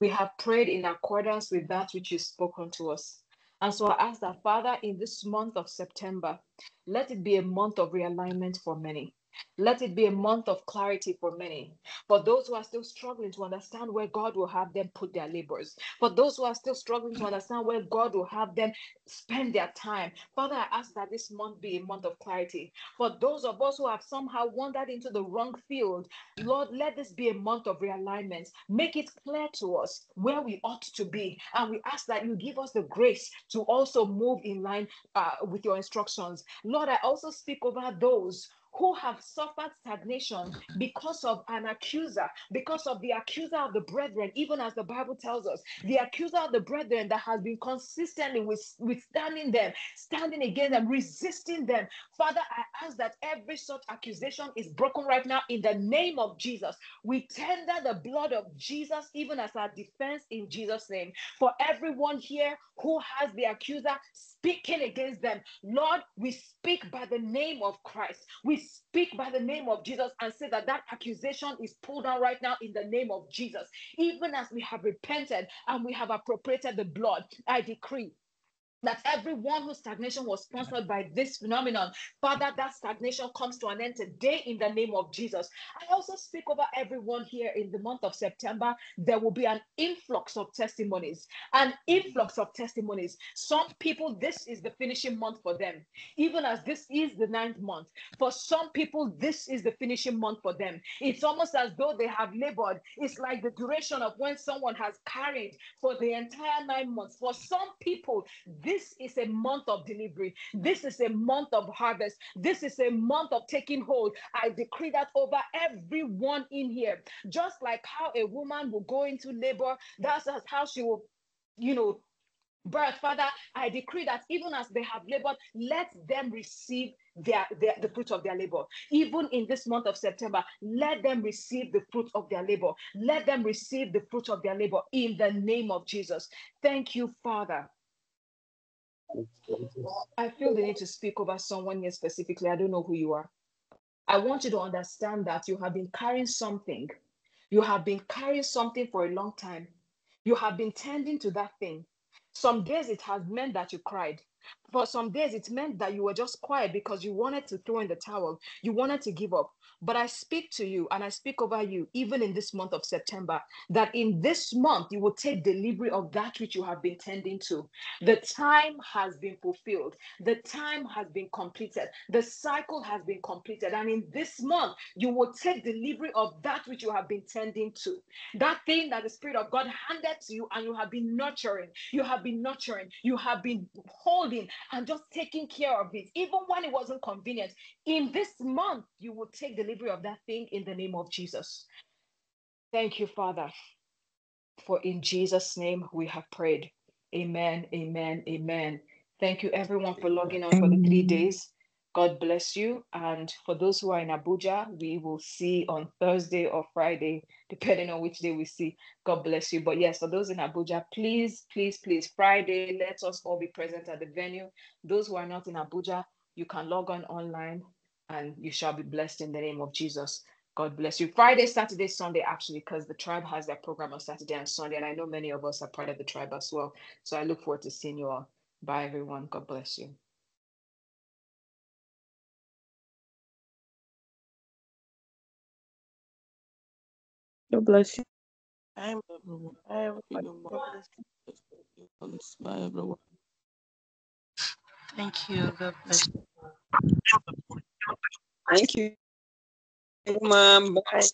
Speaker 1: We have prayed in accordance with that which you've spoken to us. And so I ask that, Father, in this month of September, let it be a month of realignment for many. Let it be a month of clarity for many. For those who are still struggling to understand where God will have them put their labors. For those who are still struggling to understand where God will have them spend their time. Father, I ask that this month be a month of clarity. For those of us who have somehow wandered into the wrong field, Lord, let this be a month of realignment. Make it clear to us where we ought to be. And we ask that you give us the grace to also move in line uh, with your instructions. Lord, I also speak over those who have suffered stagnation because of an accuser, because of the accuser of the brethren, even as the Bible tells us, the accuser of the brethren that has been consistently with, withstanding them, standing against them, resisting them. Father, I ask that every such accusation is broken right now in the name of Jesus. We tender the blood of Jesus even as our defense in Jesus' name. For everyone here who has the accuser speaking against them, Lord, we speak by the name of Christ. We speak by the name of Jesus and say that that accusation is pulled down right now in the name of Jesus. Even as we have repented and we have appropriated the blood, I decree that everyone whose stagnation was sponsored by this phenomenon, Father, that stagnation comes to an end today in the name of Jesus. I also speak over everyone here in the month of September. There will be an influx of testimonies, an influx of testimonies. Some people, this is the finishing month for them, even as this is the ninth month. For some people, this is the finishing month for them. It's almost as though they have labored. It's like the duration of when someone has carried for the entire nine months. For some people, this is a month of delivery. This is a month of harvest. This is a month of taking hold. I decree that over everyone in here. Just like how a woman will go into labor, that's how she will, you know, birth. Father, I decree that even as they have labored, let them receive their, their, the fruit of their labor. Even in this month of September, let them receive the fruit of their labor. Let them receive the fruit of their labor in the name of Jesus. Thank you, Father. I feel the need to speak over someone here specifically. I don't know who you are. I want you to understand that you have been carrying something. You have been carrying something for a long time. You have been tending to that thing. Some days it has meant that you cried. For some days it meant that you were just quiet because you wanted to throw in the towel. You wanted to give up. But I speak to you and I speak over you, even in this month of September, that in this month you will take delivery of that which you have been tending to. The time has been fulfilled, the time has been completed, the cycle has been completed. And in this month, you will take delivery of that which you have been tending to. That thing that the Spirit of God handed to you and you have been nurturing, you have been nurturing, you have been holding and just taking care of it, even when it wasn't convenient. In this month, you will take delivery of that thing in the name of Jesus. Thank you, Father. For in Jesus' name we have prayed. Amen, amen, amen. Thank you, everyone, for logging on for the three days. God bless you. And for those who are in Abuja, we will see on Thursday or Friday, depending on which day we see. God bless you. But yes, for those in Abuja, please, please, please, Friday, let us all be present at the venue. Those who are not in Abuja, you can log on online and you shall be blessed in the name of Jesus. God bless you. Friday, Saturday, Sunday, actually, because the tribe has their program on Saturday and Sunday. And I know many of us are part of the tribe as well. So I look forward to seeing you all. Bye, everyone. God bless you.
Speaker 2: God bless you.
Speaker 5: I'm
Speaker 6: everyone.
Speaker 5: everyone.
Speaker 6: Freedom
Speaker 5: God bless
Speaker 6: Bye, everyone.
Speaker 5: Thank you. God bless you.
Speaker 2: Thank you. Mom. Bye.